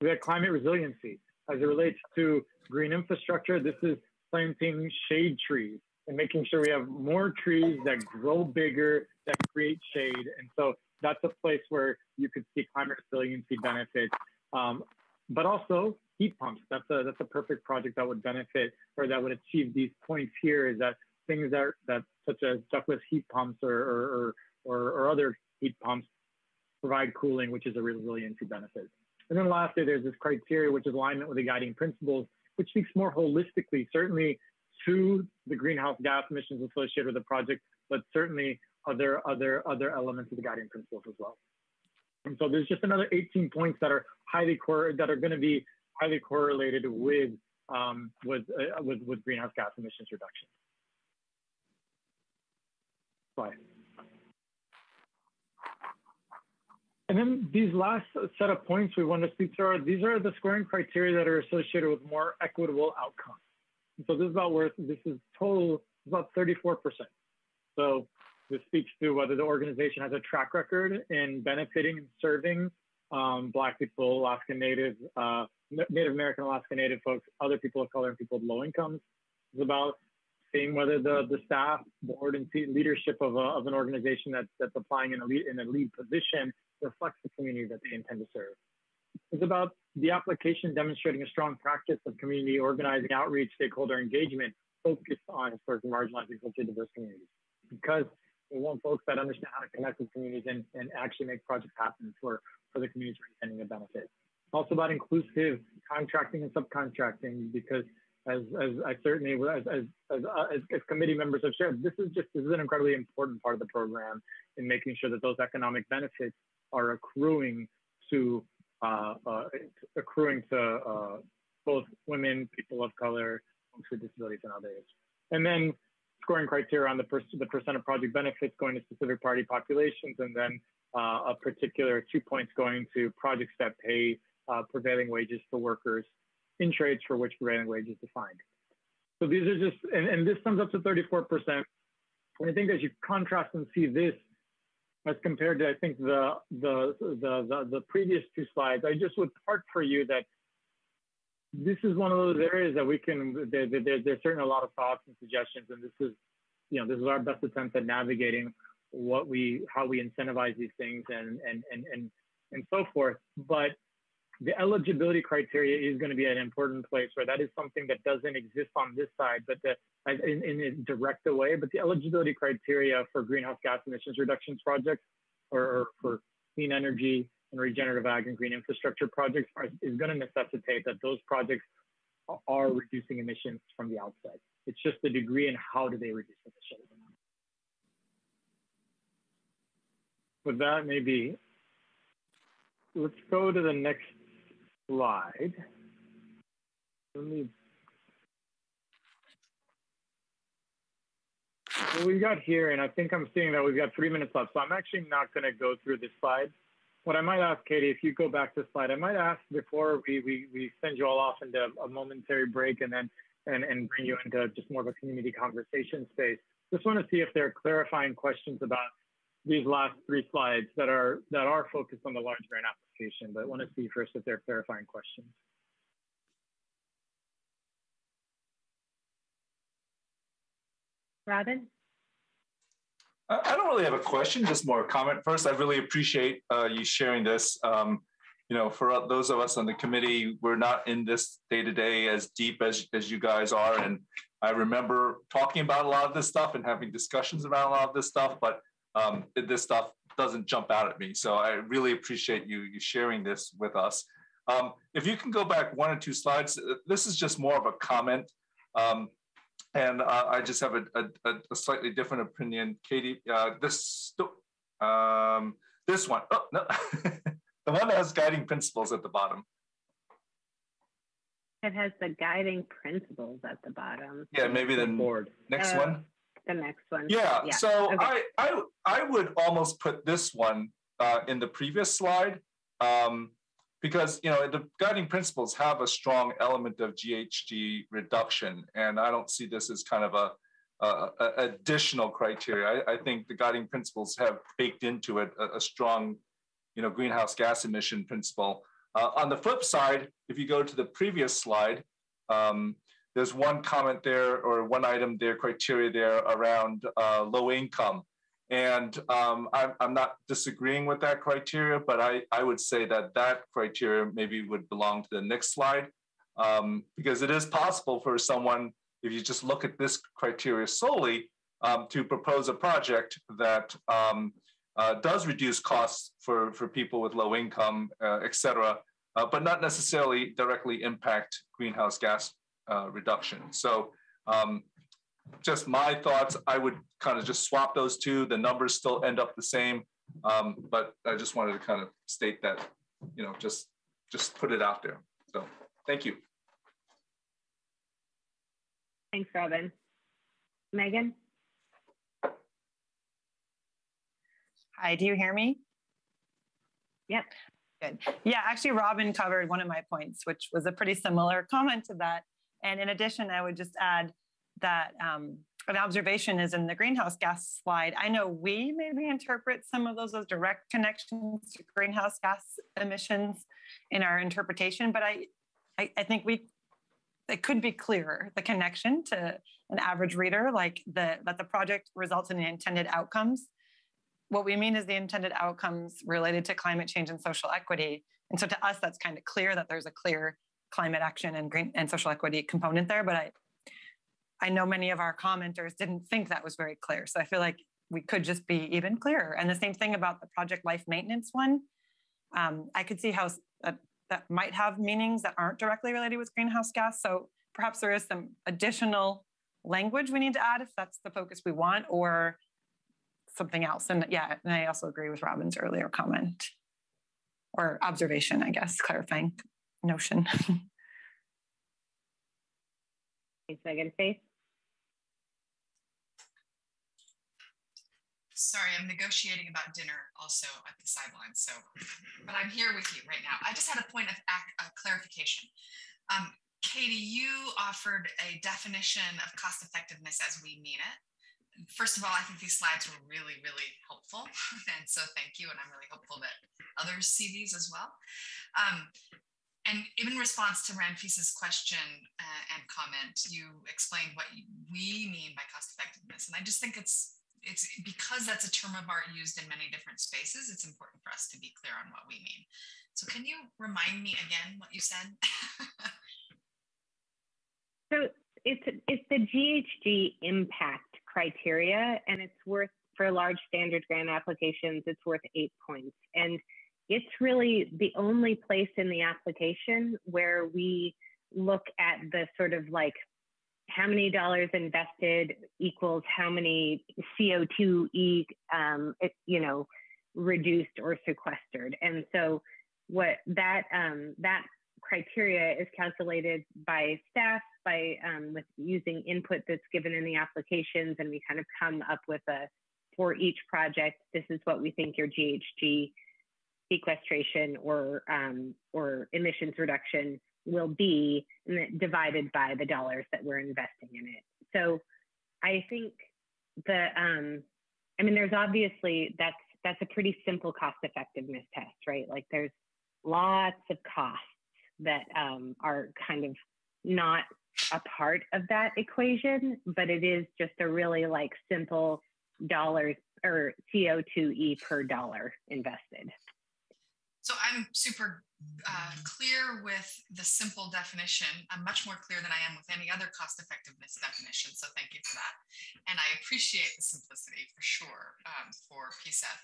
We had climate resiliency as it relates to green infrastructure. This is planting shade trees and making sure we have more trees that grow bigger that create shade. And so that's a place where you could see climate resiliency benefits. Um, but also heat pumps. That's a that's a perfect project that would benefit or that would achieve these points here. Is that things that that such as ductless heat pumps or or, or, or other heat pumps provide cooling, which is a resiliency benefit. And then lastly, there's this criteria, which is alignment with the guiding principles, which speaks more holistically, certainly to the greenhouse gas emissions associated with the project, but certainly other, other, other elements of the guiding principles as well. And so there's just another 18 points that are highly cor- that are going to be highly correlated with um, with, uh, with with greenhouse gas emissions reduction. Slide. And then these last set of points we want to speak to are, these are the scoring criteria that are associated with more equitable outcomes. So this is about where this is total, about 34%. So this speaks to whether the organization has a track record in benefiting and serving um, Black people, Alaska Native, uh, Native American Alaska Native folks, other people of color, and people with low incomes. It's about seeing whether the, the staff, board, and leadership of, a, of an organization that's, that's applying in a, lead, in a lead position reflects the community that they intend to serve. It's about the application demonstrating a strong practice of community organizing, outreach, stakeholder engagement focused on historically marginalized and culturally diverse communities. Because We want folks that understand how to connect with communities and, and actually make projects happen for, for the communities we're intending to benefit. Also about inclusive contracting and subcontracting because as, as I certainly, as, as, as, as, committee members have shared, this is just, this is an incredibly important part of the program in making sure that those economic benefits are accruing to, uh, uh, accruing to uh, both women, people of color, folks with disabilities and others. And then scoring criteria on the, per the percent of project benefits going to specific party populations, and then uh, a particular two points going to projects that pay uh, prevailing wages for workers in trades for which prevailing wage is defined. So these are just, and, and this sums up to 34%. And I think as you contrast and see this as compared to, I think, the, the, the, the, the previous two slides, I just would part for you that this is one of those areas that we can, there, there, there's certainly a lot of thoughts and suggestions, and this is, you know, this is our best attempt at navigating what we, how we incentivize these things and, and, and, and, and so forth. But the eligibility criteria is going to be an important place where that is something that doesn't exist on this side, but the, in, in a direct way. But the eligibility criteria for greenhouse gas emissions reductions projects or, or for clean energy and regenerative ag and green infrastructure projects are, is going to necessitate that those projects are reducing emissions from the outset. It's just the degree and how do they reduce emissions. With that, maybe let's go to the next slide. Let me. What we've got here, and I think I'm seeing that we've got three minutes left, so I'm actually not going to go through this slide what I might ask, Katie, if you go back to slide, I might ask before we, we, we send you all off into a momentary break and then and, and bring you into just more of a community conversation space. Just want to see if there are clarifying questions about these last three slides that are that are focused on the large grant application, but I want to see first if there are clarifying questions. Robin? I don't really have a question, just more a comment. First, I really appreciate uh, you sharing this. Um, you know, for those of us on the committee, we're not in this day to day as deep as, as you guys are. And I remember talking about a lot of this stuff and having discussions about a lot of this stuff, but um, this stuff doesn't jump out at me. So I really appreciate you, you sharing this with us. Um, if you can go back one or two slides, uh, this is just more of a comment. Um, and uh, I just have a, a, a, slightly different opinion. Katie, uh, this um, this one, oh, no. the one that has guiding principles at the bottom. It has the guiding principles at the bottom. Yeah, maybe the board. Next uh, one. The next one. Yeah. yeah. So okay. I, I I would almost put this one uh, in the previous slide. Um, because you know the guiding principles have a strong element of GHG reduction, and I don't see this as kind of a, a, a additional criteria. I, I, think the guiding principles have baked into it a, a strong, you know, greenhouse gas emission principle. Uh, on the flip side, if you go to the previous slide, um, there's one comment there or one item there, criteria there around uh, low income. And um, I'm, I'm, not disagreeing with that criteria, but I, I would say that that criteria maybe would belong to the next slide um, because it is possible for someone, if you just look at this criteria solely, um, to propose a project that um, uh, does reduce costs for, for people with low income, uh, et cetera, uh, but not necessarily directly impact greenhouse gas uh, reduction. So um, just my thoughts, I would kind of just swap those two. The numbers still end up the same, um, but I just wanted to kind of state that, you know, just just put it out there. So thank you. Thanks, Robin. Megan? Hi, do you hear me? Yep. Good. Yeah, actually, Robin covered one of my points, which was a pretty similar comment to that. And in addition, I would just add that um, an observation is in the greenhouse gas slide. I know we maybe interpret some of those as direct connections to greenhouse gas emissions in our interpretation, but I, I, I think we it could be clearer the connection to an average reader, like the that the project results in the intended outcomes. What we mean is the intended outcomes related to climate change and social equity. And so to us, that's kind of clear that there's a clear climate action and green and social equity component there. But I, I know many of our commenters didn't think that was very clear. So I feel like we could just be even clearer. And the same thing about the project life maintenance one. Um, I could see how uh, that might have meanings that aren't directly related with greenhouse gas. So perhaps there is some additional language we need to add if that's the focus we want or something else. And yeah, and I also agree with Robin's earlier comment or observation, I guess, clarifying notion. Thanks, Megan. Faith? Sorry, I'm negotiating about dinner also at the sidelines. So, but I'm here with you right now. I just had a point of uh, clarification. Um, Katie, you offered a definition of cost effectiveness as we mean it. First of all, I think these slides were really, really helpful. And so thank you. And I'm really hopeful that others see these as well. Um, and in response to Ranfis's question uh, and comment, you explained what we mean by cost effectiveness. And I just think it's it's because that's a term of art used in many different spaces, it's important for us to be clear on what we mean. So can you remind me again what you said? so it's, it's the GHG impact criteria and it's worth, for large standard grant applications, it's worth eight points. And it's really the only place in the application where we look at the sort of like how many dollars invested equals how many CO2 e, um, it, you know, reduced or sequestered. And so what that, um, that criteria is calculated by staff by um, with using input that's given in the applications and we kind of come up with a for each project this is what we think your GHG sequestration or um, or emissions reduction will be divided by the dollars that we're investing in it. So I think the, um, I mean, there's obviously that's that's a pretty simple cost effectiveness test, right? Like there's lots of costs that um, are kind of not a part of that equation, but it is just a really like simple dollars or CO2e per dollar invested. So I'm super uh, clear with the simple definition. I'm much more clear than I am with any other cost effectiveness definition. So thank you for that. And I appreciate the simplicity for sure um, for PCEF.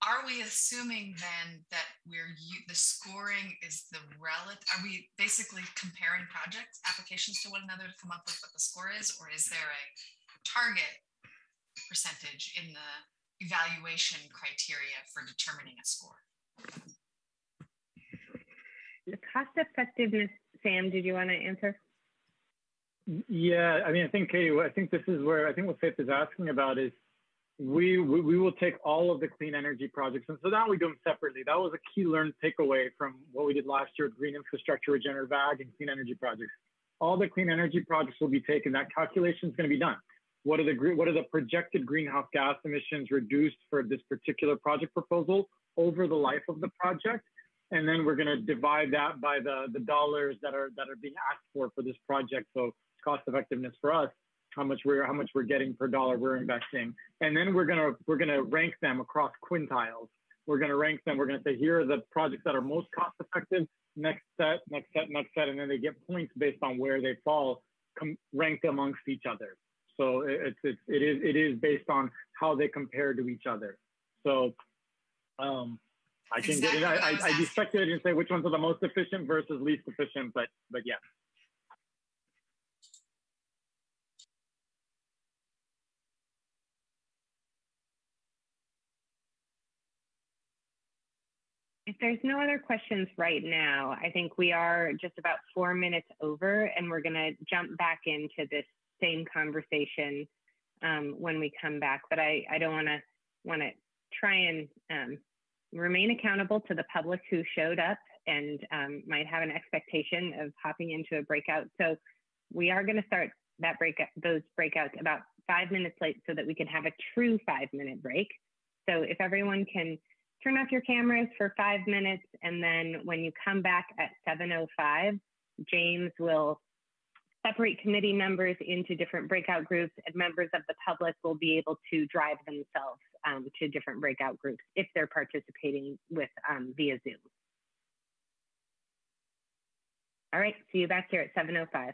Are we assuming then that we're the scoring is the relative? Are we basically comparing projects applications to one another to come up with what the score is, or is there a target percentage in the evaluation criteria for determining a score? Cost effectiveness, Sam, did you want to answer? Yeah, I mean, I think Katie, I think this is where I think what Faith is asking about is we, we, we will take all of the clean energy projects, and so now we do them separately. That was a key learned takeaway from what we did last year with green infrastructure, regenerative ag, and clean energy projects. All the clean energy projects will be taken. That calculation is going to be done. What are the what are the projected greenhouse gas emissions reduced for this particular project proposal over the life of the project? And then we're going to divide that by the, the dollars that are that are being asked for for this project. So cost effectiveness for us, how much we're how much we're getting per dollar we're investing, and then we're gonna we're gonna rank them across quintiles. We're gonna rank them. We're gonna say here are the projects that are most cost effective. Next set, next set, next set, and then they get points based on where they fall, com- ranked amongst each other. So it's, it's it is it is based on how they compare to each other. So um, I can exactly get it. I, I, I, speculate and say which ones are the most efficient versus least efficient, but but yeah. If there's no other questions right now, I think we are just about four minutes over and we're gonna jump back into this same conversation um, when we come back. But I, I don't wanna wanna try and um, remain accountable to the public who showed up and um, might have an expectation of hopping into a breakout. So we are going to start that breakout, those breakouts about five minutes late so that we can have a true five minute break. So if everyone can turn off your cameras for five minutes and then when you come back at 7.05, James will separate committee members into different breakout groups and members of the public will be able to drive themselves um, to different breakout groups if they're participating with um, via Zoom. All right, see you back here at 7.05.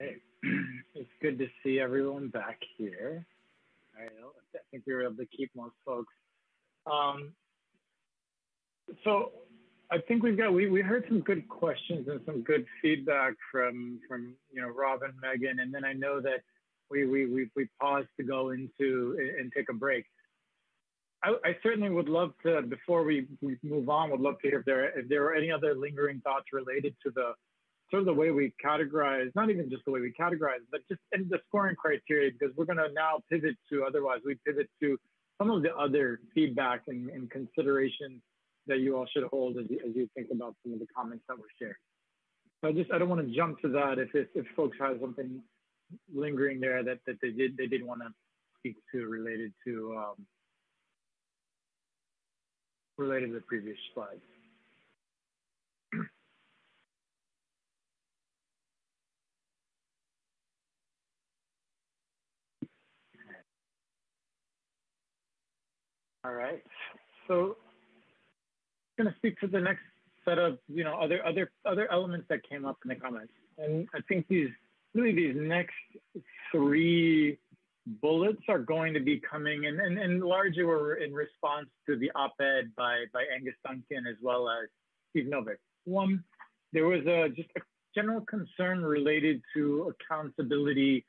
Hey, it's good to see everyone back here. I, think we were able to keep most folks. Um, so I think we've got we, we heard some good questions and some good feedback from from you know Rob and Megan, and then I know that we we we, we paused to go into and take a break. I, I certainly would love to before we, we move on. Would love to hear if there if there are any other lingering thoughts related to the sort of the way we categorize, not even just the way we categorize, but just in the scoring criteria, because we're going to now pivot to otherwise we pivot to some of the other feedback and, and considerations that you all should hold as you, as you think about some of the comments that were shared. So I just I don't want to jump to that if if, if folks have something lingering there that, that they did they did want to speak to related to um, related to the previous slides. All right. So I'm going to speak to the next set of, you know, other other other elements that came up in the comments. And I think these really these next three bullets are going to be coming and, and, and largely were in response to the op-ed by, by Angus Duncan as well as Steve Novick. One, there was a, just a general concern related to accountability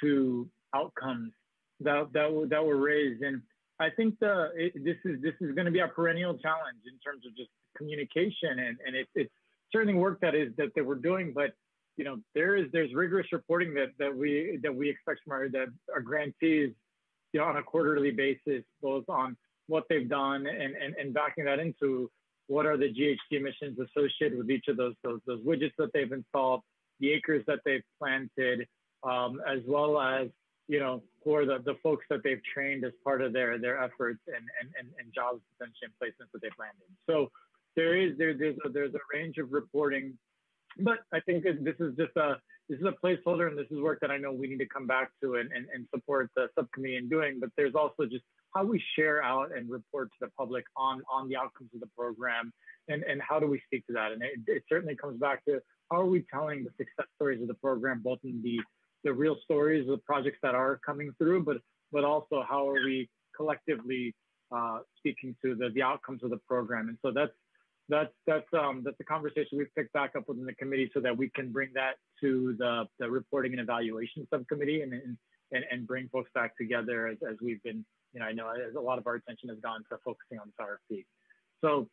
to outcomes that, that, that were raised. And I think the it, this is this is going to be a perennial challenge in terms of just communication, and and it, it's certainly work that is that, that we're doing, but you know there is there's rigorous reporting that that we that we expect from our that our grantees, you know, on a quarterly basis, both on what they've done and and, and backing that into what are the GHG emissions associated with each of those those those widgets that they've installed, the acres that they've planted, um, as well as you know, for the, the folks that they've trained as part of their their efforts and and, and, and jobs potentially and placements that they've landed. So there is there, there's a, there's a range of reporting, but I think this is just a this is a placeholder and this is work that I know we need to come back to and, and, and support the subcommittee in doing. But there's also just how we share out and report to the public on on the outcomes of the program and, and how do we speak to that? And it, it certainly comes back to how are we telling the success stories of the program, both in the the real stories of the projects that are coming through, but but also how are we collectively uh, speaking to the, the outcomes of the program. And so that's that's that's um, that's a conversation we've picked back up within the committee so that we can bring that to the, the reporting and evaluation subcommittee and, and and, bring folks back together as, as we've been, you know, I know a lot of our attention has gone to focusing on this RFP. So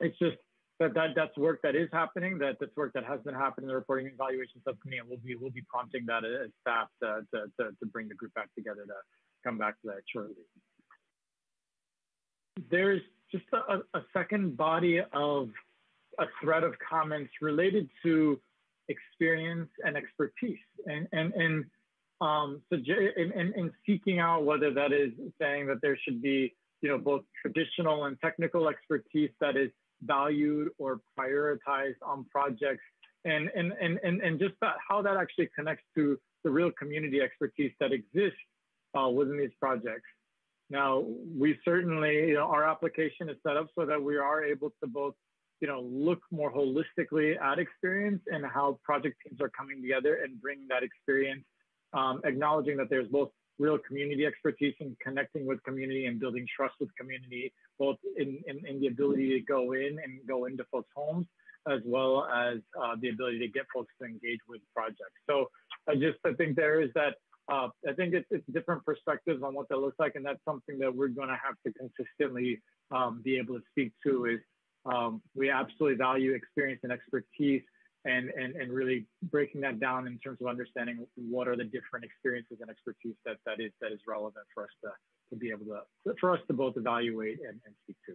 it's just that, that that's work that is happening. That that's work that has been happening in the reporting and evaluation subcommittee, and we'll be we'll be prompting that as staff to, to, to, to bring the group back together to come back to that shortly. There's just a, a second body of a thread of comments related to experience and expertise, and and and um, so in, in, in seeking out whether that is saying that there should be you know both traditional and technical expertise that is valued or prioritized on projects and, and, and, and, and just that, how that actually connects to the real community expertise that exists uh, within these projects. Now, we certainly, you know, our application is set up so that we are able to both, you know, look more holistically at experience and how project teams are coming together and bring that experience, um, acknowledging that there's both real community expertise in connecting with community and building trust with community, both in, in, in the ability to go in and go into folks' homes, as well as uh, the ability to get folks to engage with projects. So I just, I think there is that, uh, I think it's, it's different perspectives on what that looks like. And that's something that we're going to have to consistently um, be able to speak to is um, we absolutely value experience and expertise and, and, and really breaking that down in terms of understanding what are the different experiences and expertise that, that is that is relevant for us to, to be able to for us to both evaluate and, and speak to.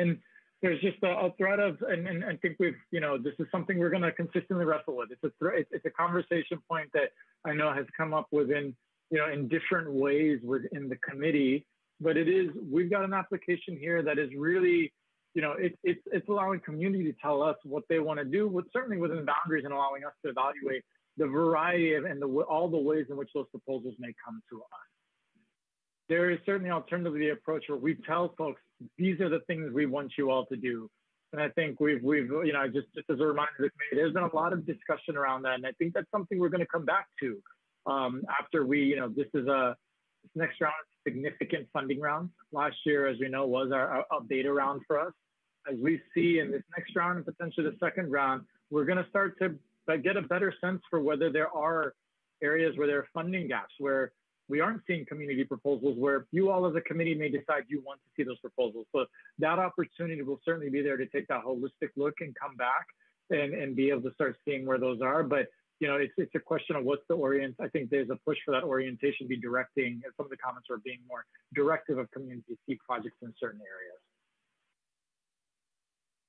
And there's just a, a thread of and, and I think we've you know this is something we're going to consistently wrestle with. It's a it's a conversation point that I know has come up within you know in different ways within the committee, but it is we've got an application here that is really you know, it, it's it's allowing community to tell us what they want to do, with certainly within boundaries and allowing us to evaluate the variety of and the, all the ways in which those proposals may come to us. There is certainly alternatively approach where we tell folks, these are the things we want you all to do. And I think we've, we've, you know, just, just as a reminder, there's been a lot of discussion around that. And I think that's something we're going to come back to um, after we, you know, this is a, this next round significant funding round. Last year, as we know, was our, our beta round for us. As we see in this next round and potentially the second round, we're going to start to get a better sense for whether there are areas where there are funding gaps, where we aren't seeing community proposals where you all as a committee may decide you want to see those proposals. So that opportunity will certainly be there to take that holistic look and come back and, and be able to start seeing where those are. But you know, it's, it's a question of what's the orient. I think there's a push for that orientation to be directing, some of the comments are being more directive of community see projects in certain areas.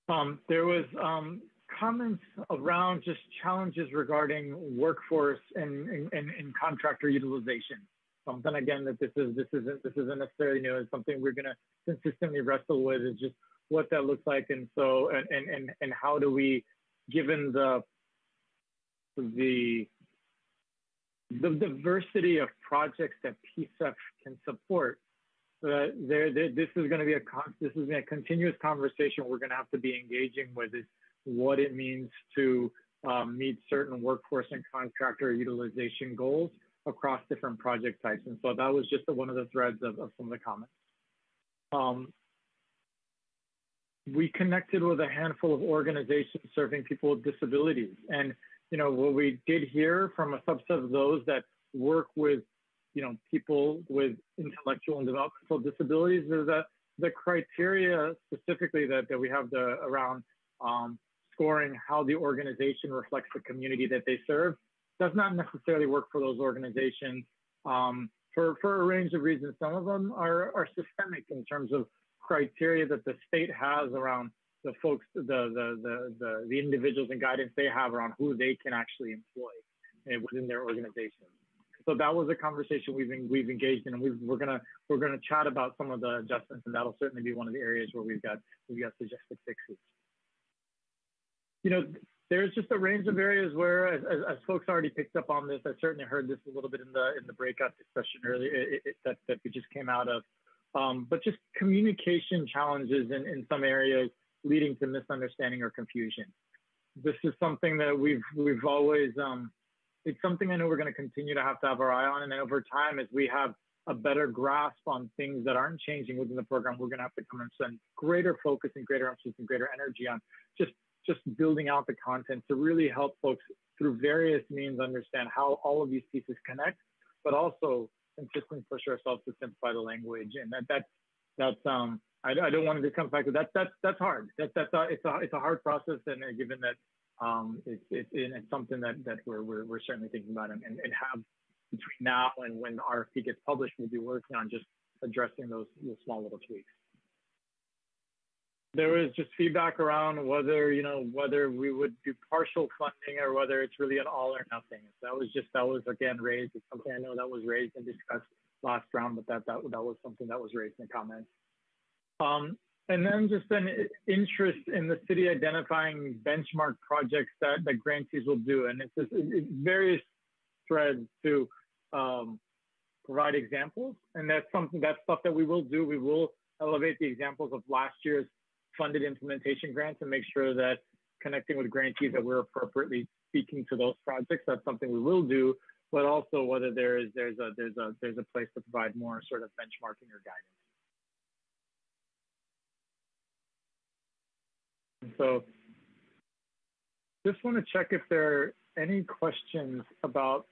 Um, there was um, comments around just challenges regarding workforce and, and, and, contractor utilization something again that this is this isn't this isn't necessarily new. It's something we're gonna consistently wrestle with is just what that looks like, and so and and and, and how do we, given the the the diversity of projects that PCEF can support, uh, there, there, this is going to be a this is a continuous conversation we're going to have to be engaging with is what it means to um, meet certain workforce and contractor utilization goals across different project types. And so that was just one of the threads of, of some of the comments. Um, we connected with a handful of organizations serving people with disabilities. And, you know, what we did hear from a subset of those that work with, you know, people with intellectual and developmental disabilities is that the criteria specifically that, that we have the around um, scoring how the organization reflects the community that they serve does not necessarily work for those organizations um, for, for a range of reasons. Some of them are, are systemic in terms of criteria that the state has around the folks, the, the, the, the, the individuals and guidance they have around who they can actually employ eh, within their organization. So that was a conversation we've we've engaged in, and we are gonna we're gonna chat about some of the adjustments, and that'll certainly be one of the areas where we've got we've got suggested fixes. You know, there's just a range of areas where, as, as, folks already picked up on this, I certainly heard this a little bit in the in the breakout discussion earlier it, it, that that we just came out of, um, but just communication challenges in, in some areas leading to misunderstanding or confusion. This is something that we've we've always um, it's something I know we're going to continue to have to have our eye on, and over time, as we have a better grasp on things that aren't changing within the program, we're going to have to come and spend greater focus and greater emphasis and greater energy on just just building out the content to really help folks through various means understand how all of these pieces connect, but also consistently push ourselves to simplify the language. And that that's that's um I, I don't want to come back to that that's that's hard. That that's a, it's a it's a hard process, and uh, given that um it's it's, it's something that that we're we're, we're certainly thinking about and, and, and have between now and when the RFP gets published, we'll be working on just addressing those, those small little tweaks there was just feedback around whether you know whether we would do partial funding or whether it's really an all or nothing. That was just that was again raised. It's something I know that was raised and discussed last round, but that that that was something that was raised in the comments. Um, and then just an interest in the city identifying benchmark projects that the grantees will do, and it's, just, it's various threads to um, provide examples, and that's something that's stuff that we will do. We will elevate the examples of last year's funded implementation grants and make sure that connecting with grantees that we're appropriately speaking to those projects. That's something we will do, but also whether there is there's a there's a there's a place to provide more sort of benchmarking or guidance. And so just want to check if there are any questions about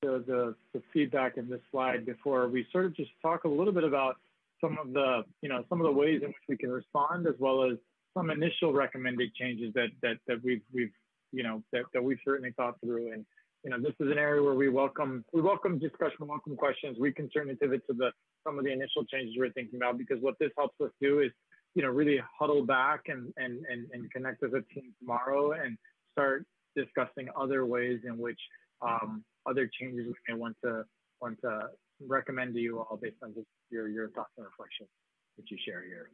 the, the, the feedback in this slide before we sort of just talk a little bit about some of the, you know, some of the ways in which we can respond, as well as some initial recommended changes that that that we've we've you know that, that we've certainly thought through. And you know, this is an area where we welcome we welcome discussion, welcome questions. We can certainly pivot to the some of the initial changes we're thinking about because what this helps us do is you know really huddle back and and and, and connect as a team tomorrow and start discussing other ways in which um, other changes we may want to want to recommend to you all based on just your, your thoughts and reflections that you share here.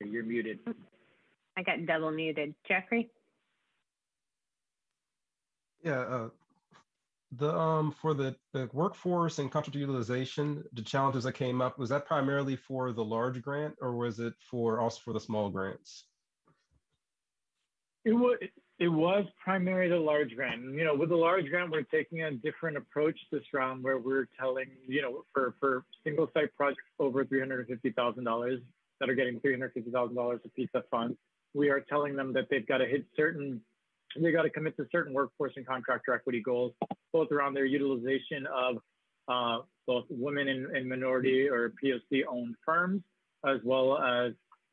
You're muted. I got double muted. Jeffrey? Yeah, uh, the um for the the workforce and contract utilization, the challenges that came up was that primarily for the large grant or was it for also for the small grants? It was it was primarily the large grant. You know, with the large grant, we're taking a different approach this round where we're telling, you know, for for single site projects over three hundred fifty thousand dollars that are getting three hundred fifty thousand dollars a piece of funds, we are telling them that they've got to hit certain they got to commit to certain workforce and contractor equity goals, both around their utilization of uh, both women and, and minority or POC owned firms, as well as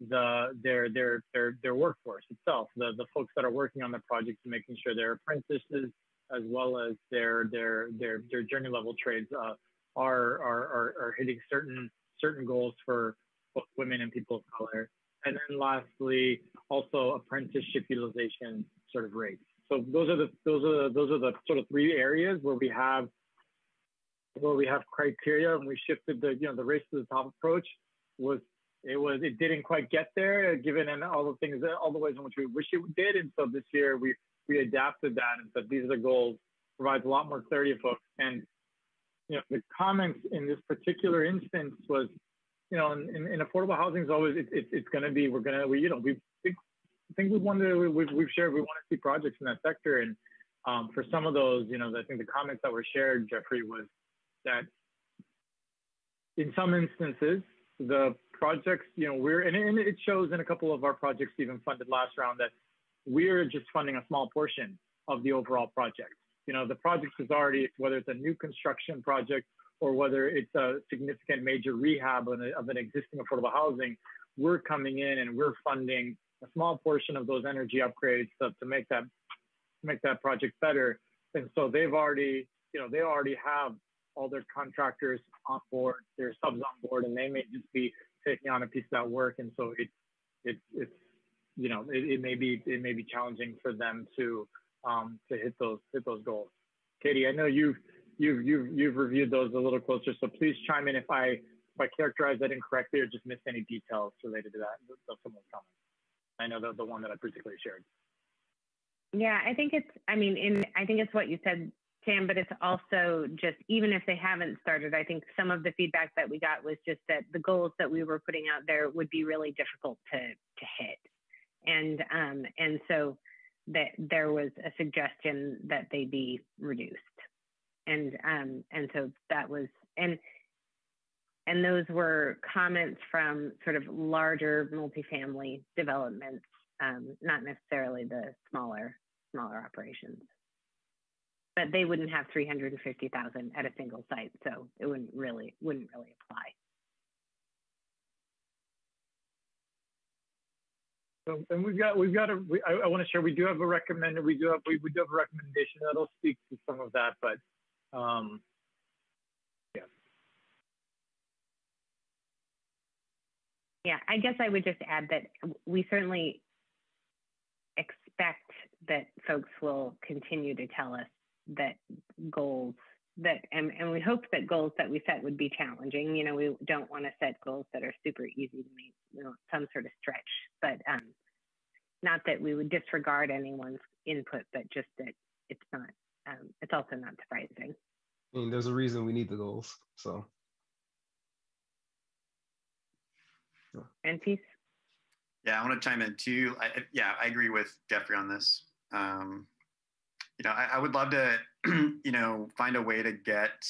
the their their their their workforce itself, the the folks that are working on the projects and making sure their apprentices as well as their their their their journey level trades uh, are, are are are hitting certain certain goals for both women and people of color. And then lastly, also apprenticeship utilization sort of rates. So those are the those are the, those are the sort of three areas where we have where we have criteria and we shifted the you know the race to the top approach was it was it didn't quite get there given and all the things all the ways in which we wish it did. And so this year we we adapted that and said these are the goals. Provides a lot more clarity to folks. And you know the comments in this particular instance was you know in, in, in affordable housing is always it, it, it's going to be we're going to we you know we I think we wanted we've, we've shared we want to see projects in that sector and um, for some of those you know I think the comments that were shared Jeffrey was that in some instances the projects, you know, we're, and, and it shows in a couple of our projects even funded last round that we're just funding a small portion of the overall project. You know, the project is already, whether it's a new construction project or whether it's a significant major rehab of an existing affordable housing, we're coming in and we're funding a small portion of those energy upgrades to, to make that make that project better. And so they've already, you know, they already have all their contractors on board, their subs on board, and they may just be taking on a piece of that work. And so it, it it's, you know, it, it may be, it may be challenging for them to, um, to hit those, hit those goals. Katie, I know you've, you've, you've, you've reviewed those a little closer. So please chime in if I, if I characterize that incorrectly or just missed any details related to that, of those comments. I know the, the one that I particularly shared. Yeah, I think it's, I mean, in, I think it's what you said Sam, but it's also just even if they haven't started, I think some of the feedback that we got was just that the goals that we were putting out there would be really difficult to to hit, and um, and so that there was a suggestion that they be reduced, and um, and so that was and and those were comments from sort of larger multifamily developments, um, not necessarily the smaller smaller operations but they wouldn't have 350,000 at a single site. So it wouldn't really, wouldn't really apply. So, and we've got, we've got a, we, I, I want to share, we do have a recommended, we do have, we, we do have a recommendation that'll speak to some of that, but um, yeah. Yeah, I guess I would just add that we certainly expect that folks will continue to tell us that goals that and, and we hope that goals that we set would be challenging. You know we don't want to set goals that are super easy to meet you know some sort of stretch but um not that we would disregard anyone's input but just that it's not um it's also not surprising. I mean there's a reason we need the goals so and peace yeah i want to chime in too. I, yeah i agree with jeffrey on this. Um you know, I, I would love to, you know, find a way to get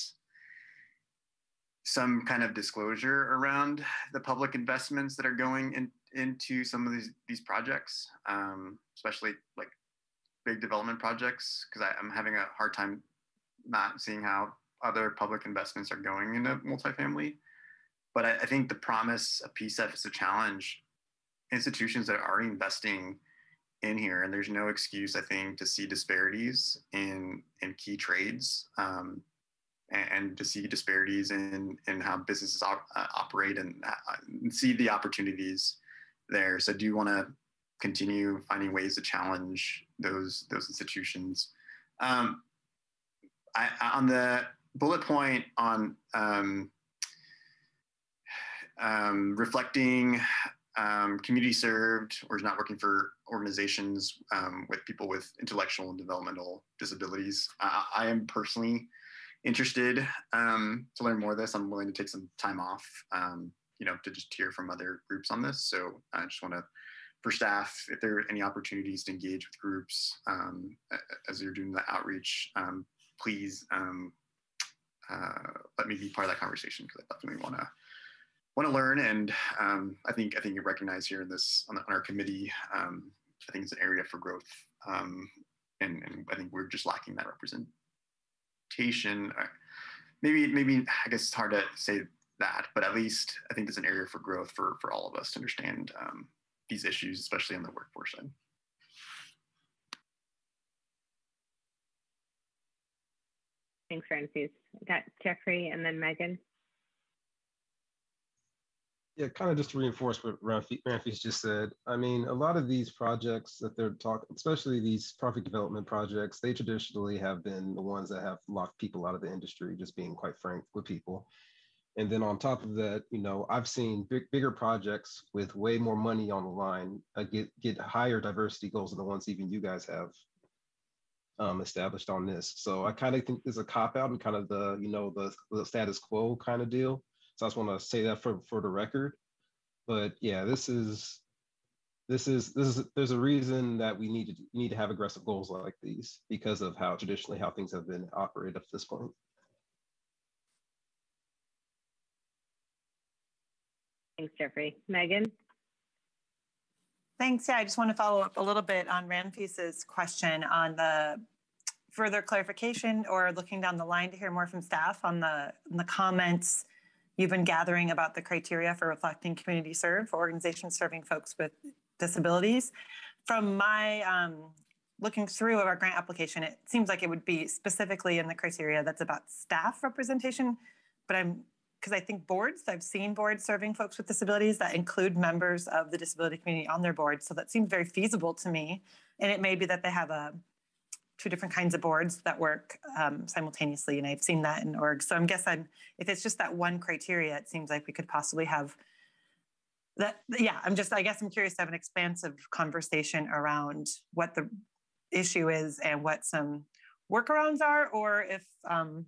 some kind of disclosure around the public investments that are going in, into some of these these projects, um, especially like big development projects, because I'm having a hard time not seeing how other public investments are going into multifamily. But I, I think the promise of PCEF is to challenge institutions that are already investing in here, and there's no excuse, I think, to see disparities in in key trades um, and, and, to see disparities in in how businesses op- uh, operate and, uh, see the opportunities there. So, do you want to continue finding ways to challenge those those institutions? Um, I, on the bullet point on um, um reflecting um, community served or is not working for organizations um, with people with intellectual and developmental disabilities. I, I am personally interested um, to learn more of this. I'm willing to take some time off, um, you know, to just hear from other groups on this. So I just want to, for staff, if there are any opportunities to engage with groups um, as you're doing the outreach, um, please uh, let me be part of that conversation because I definitely want to want to learn. And um, I think I think you recognize here in this on, the, on our committee, um, I think it's an area for growth, um, and, and I think we're just lacking that representation. Uh, maybe maybe I guess it's hard to say that, but at least I think there's an area for growth for for all of us to understand um, these issues, especially on the workforce side. Thanks, Francis. Got Jeffrey and then Megan. Yeah, kind of just to reinforce what Ramfis just said. I mean, a lot of these projects that they're talking, especially these profit development projects, they traditionally have been the ones that have locked people out of the industry, just being quite frank with people. And then on top of that, you know, I've seen big, bigger projects with way more money on the line uh, get get higher diversity goals than the ones even you guys have um, established on this. So I kind of think there's a cop out and kind of the you know the, the status quo kind of deal. So I just want to say that for for the record. But yeah, this is this is this is there's a reason that we need to need to have aggressive goals like these because of how traditionally how things have been operated up to this point. Thanks, Jeffrey. Megan. Thanks. Yeah, I just want to follow up a little bit on Ramfis's question on the further clarification or looking down the line to hear more from staff on the, on the comments you've been gathering about the criteria for reflecting community serve for organizations serving folks with disabilities. From my um, looking through of our grant application, it seems like it would be specifically in the criteria that's about staff representation, but I'm because I think boards, I've seen boards serving folks with disabilities that include members of the disability community on their board. So that seems very feasible to me. And it may be that they have a two different kinds of boards that work um, simultaneously. And I've seen that in org. So I'm guess I'm if it's just that one criteria, it seems like we could possibly have that. Yeah, I'm just I guess I'm curious to have an expansive conversation around what the issue is and what some workarounds are, or if um,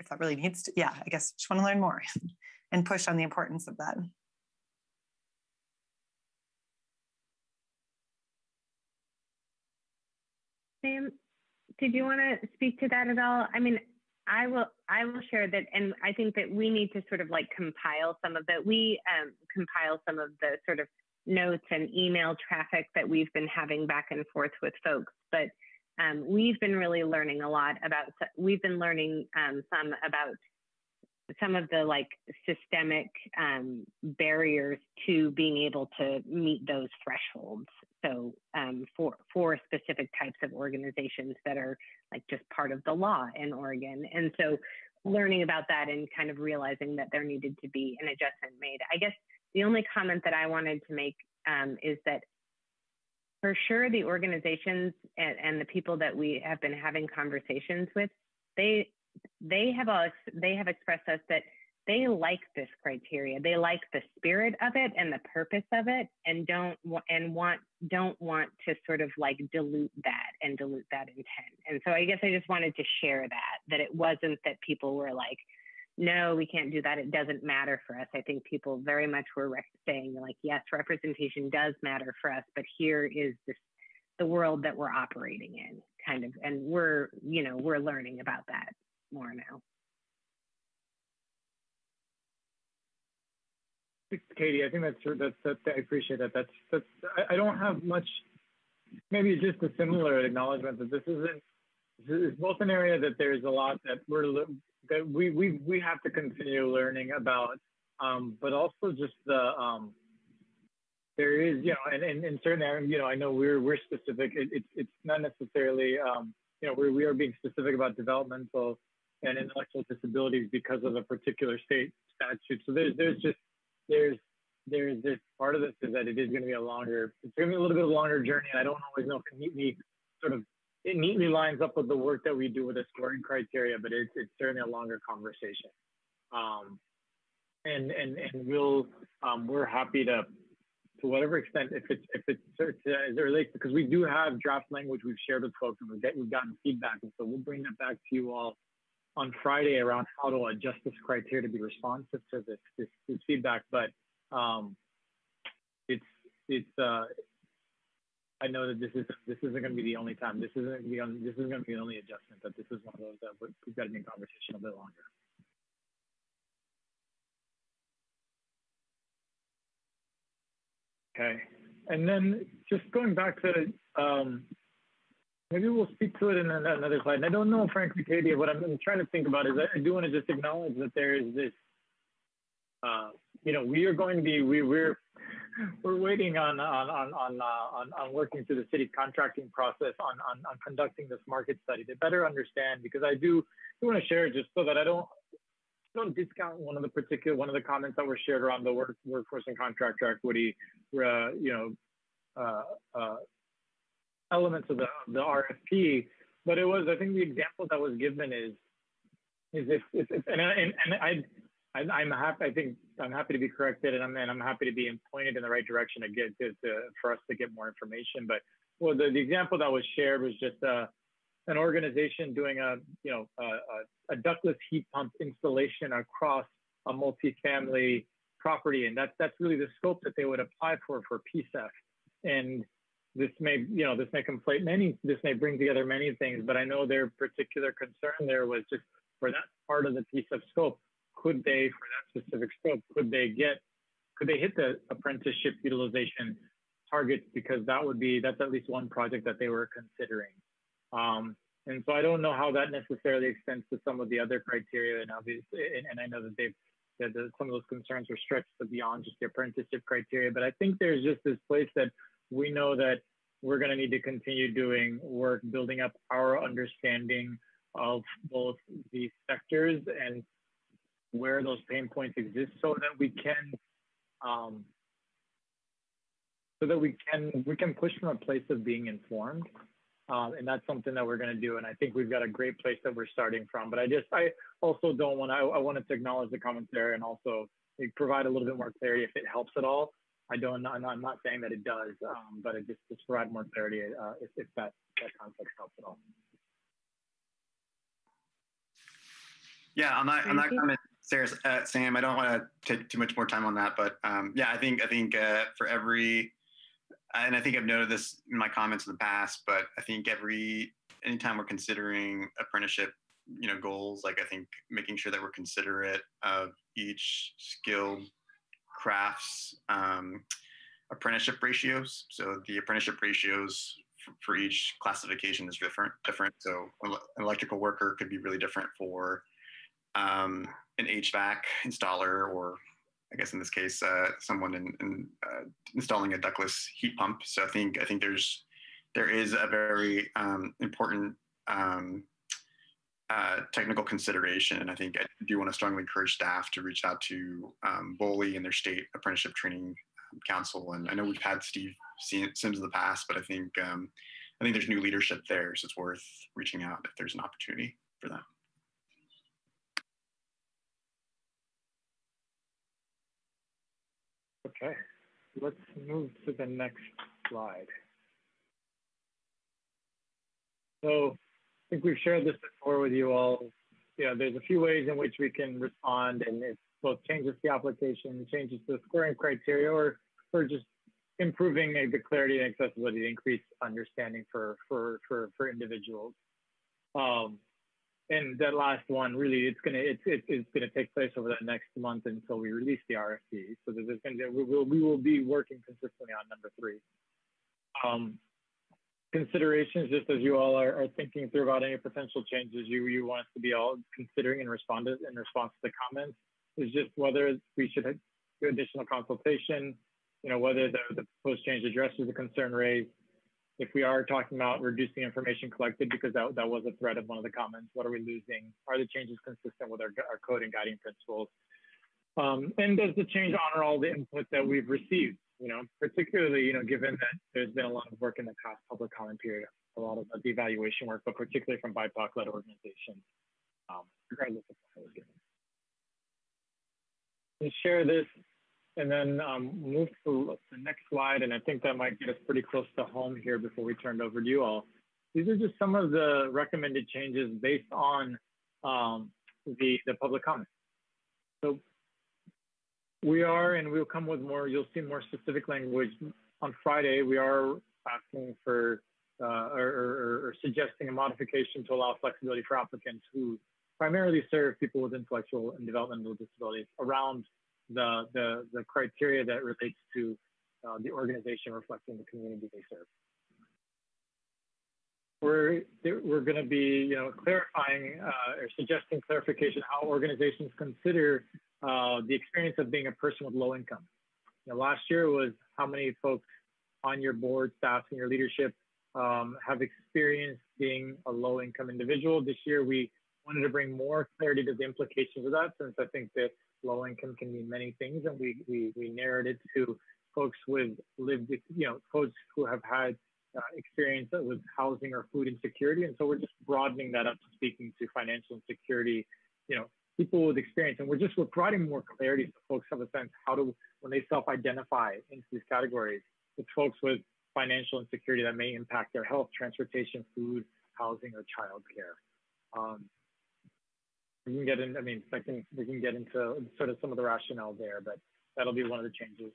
if that really needs to, yeah, I guess just want to learn more and push on the importance of that. Sam, did you want to speak to that at all? I mean, I will I will share that and I think that we need to sort of like compile some of that. We um, compile some of the sort of notes and email traffic that we've been having back and forth with folks. But um, we've been really learning a lot about, we've been learning um, some about some of the like systemic um, barriers to being able to meet those thresholds. So um, for for specific types of organizations that are like just part of the law in Oregon, and so learning about that and kind of realizing that there needed to be an adjustment made. I guess the only comment that I wanted to make um, is that for sure the organizations and, and, the people that we have been having conversations with they they have all they have expressed us that they like this criteria they like the spirit of it and the purpose of it and don't and want don't want to sort of like dilute that and dilute that intent and so i guess i just wanted to share that that it wasn't that people were like no, we can't do that. It doesn't matter for us. I think people very much were saying like, yes, representation does matter for us, but here is this the world that we're operating in, kind of, and we're you know we're learning about that more now. Katie, I think that's that's, that's I appreciate that. That's that's I, I don't have much. Maybe just a similar acknowledgement that this isn't. It's both an area that there's a lot that we're that we we we have to continue learning about, um, but also just the um, there is you know, and, and in certain areas, you know, I know we're we're specific. It, it's it's not necessarily um, you know we we are being specific about developmental and intellectual disabilities because of a particular state statute. So there's there's just there's there's this part of this is that it is going to be a longer it's going to be a little bit of a longer journey. I don't always know if it neatly sort of it neatly lines up with the work that we do with the scoring criteria, but it's, it's certainly a longer conversation. Um, and, and, and we'll, um, we're happy to to whatever extent, if it's if it's as it relates because we do have draft language we've shared with folks and we've, get, we've gotten feedback, and so we'll bring that back to you all on Friday around how to adjust this criteria to be responsive to this this, this feedback. But um, it's it's uh, I know that this is this isn't going to be the only time. This isn't to be this is going to be the only adjustment. But this is one of those that we've got to be in conversation a bit longer. Okay. And then just going back to, um, maybe we'll speak to it in another slide. And I don't know, frankly, Katie, what I'm, trying to think about is I, do want to just acknowledge that there is this, uh, you know, we are going to be, we, we're, we're waiting on, on, on, on, uh, on, on working through the city's contracting process on, on, on conducting this market study to better understand, because I do, do want to share just so that I don't, don't discount one of the particular one of the comments that were shared around the work, workforce and contractor equity, uh, you know, uh, uh, elements of the the RFP. But it was, I think, the example that was given is is if, if, if and, and and I. I, am happy. I think I'm happy to be corrected, and I'm and I'm happy to be pointed in the right direction to get to, to for us to get more information. But well, the, the example that was shared was just uh, an organization doing a you know a, a, ductless heat pump installation across a multifamily property, and that's that's really the scope that they would apply for for PCEF. And this may you know this may conflate many this may bring together many things, but I know their particular concern there was just for that part of the piece of scope. Could they, for that specific scope, could they get could they hit the apprenticeship utilization targets because that would be that's at least one project that they were considering. Um, and so I don't know how that necessarily extends to some of the other criteria. And obviously, and, and I know that they've that some of those concerns were stretched beyond just the apprenticeship criteria. But I think there's just this place that we know that we're going to need to continue doing work, building up our understanding of both these sectors and where those pain points exist, so that we can, um, so that we can we can push from a place of being informed um, and that's something that we're going to do. And I think we've got a great place that we're starting from. But I just, I also don't want I, I wanted to acknowledge the comments there and also provide a little bit more clarity if it helps at all. I don't, I'm not, I'm not saying that it does, um, but it just, just provide more clarity uh, if, if that, that context helps at all. Yeah, on that, on that comment, Sarah, uh, Sam, I don't want to take too much more time on that, but um, yeah, I think, I think uh, for every and I think I've noted this in my comments in the past, but I think every anytime we're considering apprenticeship, you know, goals, like I think making sure that we're considerate of each skilled crafts um, apprenticeship ratios. So the apprenticeship ratios for, each classification is different. Different. So an electrical worker could be really different for um, an HVAC installer or I guess in this case, uh, someone in, in uh, installing a ductless heat pump. So I think I think there's there is a very um, important um, uh, technical consideration, and I think I do want to strongly encourage staff to reach out to um, and their state apprenticeship training um, council. And I know we've had Steve Sims in the past, but I think um, I think there's new leadership there, so it's worth reaching out if there's an opportunity for that. Okay, let's move to the next slide. So think we've shared this before with you all. You know, there's a few ways in which we can respond and it both changes the application, changes the scoring criteria, or, or just improving the clarity and accessibility increase understanding for, for, for, for individuals. Um, and that last one really it's gonna it's it's, it's gonna take place over the next month until we release the RFP. So there's gonna we will we will be working consistently on number three. Um, considerations, just as you all are, are, thinking through about any potential changes you you want us to be all considering and respond to, in response to the comments, is just whether we should do additional consultation, you know, whether the, the proposed change addresses the concern raised, if we are talking about reducing information collected, because that, that was a threat of one of the comments, what are we losing? Are the changes consistent with our, our code and guiding principles? Um, and does the change honor all the input that we've received? You know, particularly, you know, given that there's been a lot of work in the past public comment period, a lot of the evaluation work, but particularly from BIPOC-led organizations, um, regardless of what was given. And share this and then um, move to the next slide. And I think that might get us pretty close to home here before we turn it over to you all. These are just some of the recommended changes based on um, the, the public comment. So we are, and we'll come with more, you'll see more specific language. On Friday, we are asking for uh, or, or, or, suggesting a modification to allow flexibility for applicants who primarily serve people with intellectual and developmental disabilities around the, the, the criteria that relates to uh, the organization reflecting the community they serve. We're, we're going to be you know, clarifying uh, or suggesting clarification how organizations consider uh, the experience of being a person with low income. You know, last year was how many folks on your board, staff, and your leadership um, have experienced being a low income individual. This year, we wanted to bring more clarity to the implications of that since I think that low income can mean many things. And we, we, we narrowed it to folks with lived, you know, folks who have had uh, experience with housing or food insecurity. And so we're just broadening that up to speaking to financial insecurity, you know, people with experience. And we're just, we're providing more clarity so folks have a sense how to, when they self-identify into these categories, it's folks with financial insecurity that may impact their health, transportation, food, housing, or childcare. Um, we can get in, I mean, I can, we can get into sort of some of the rationale there, but that'll be one of the changes.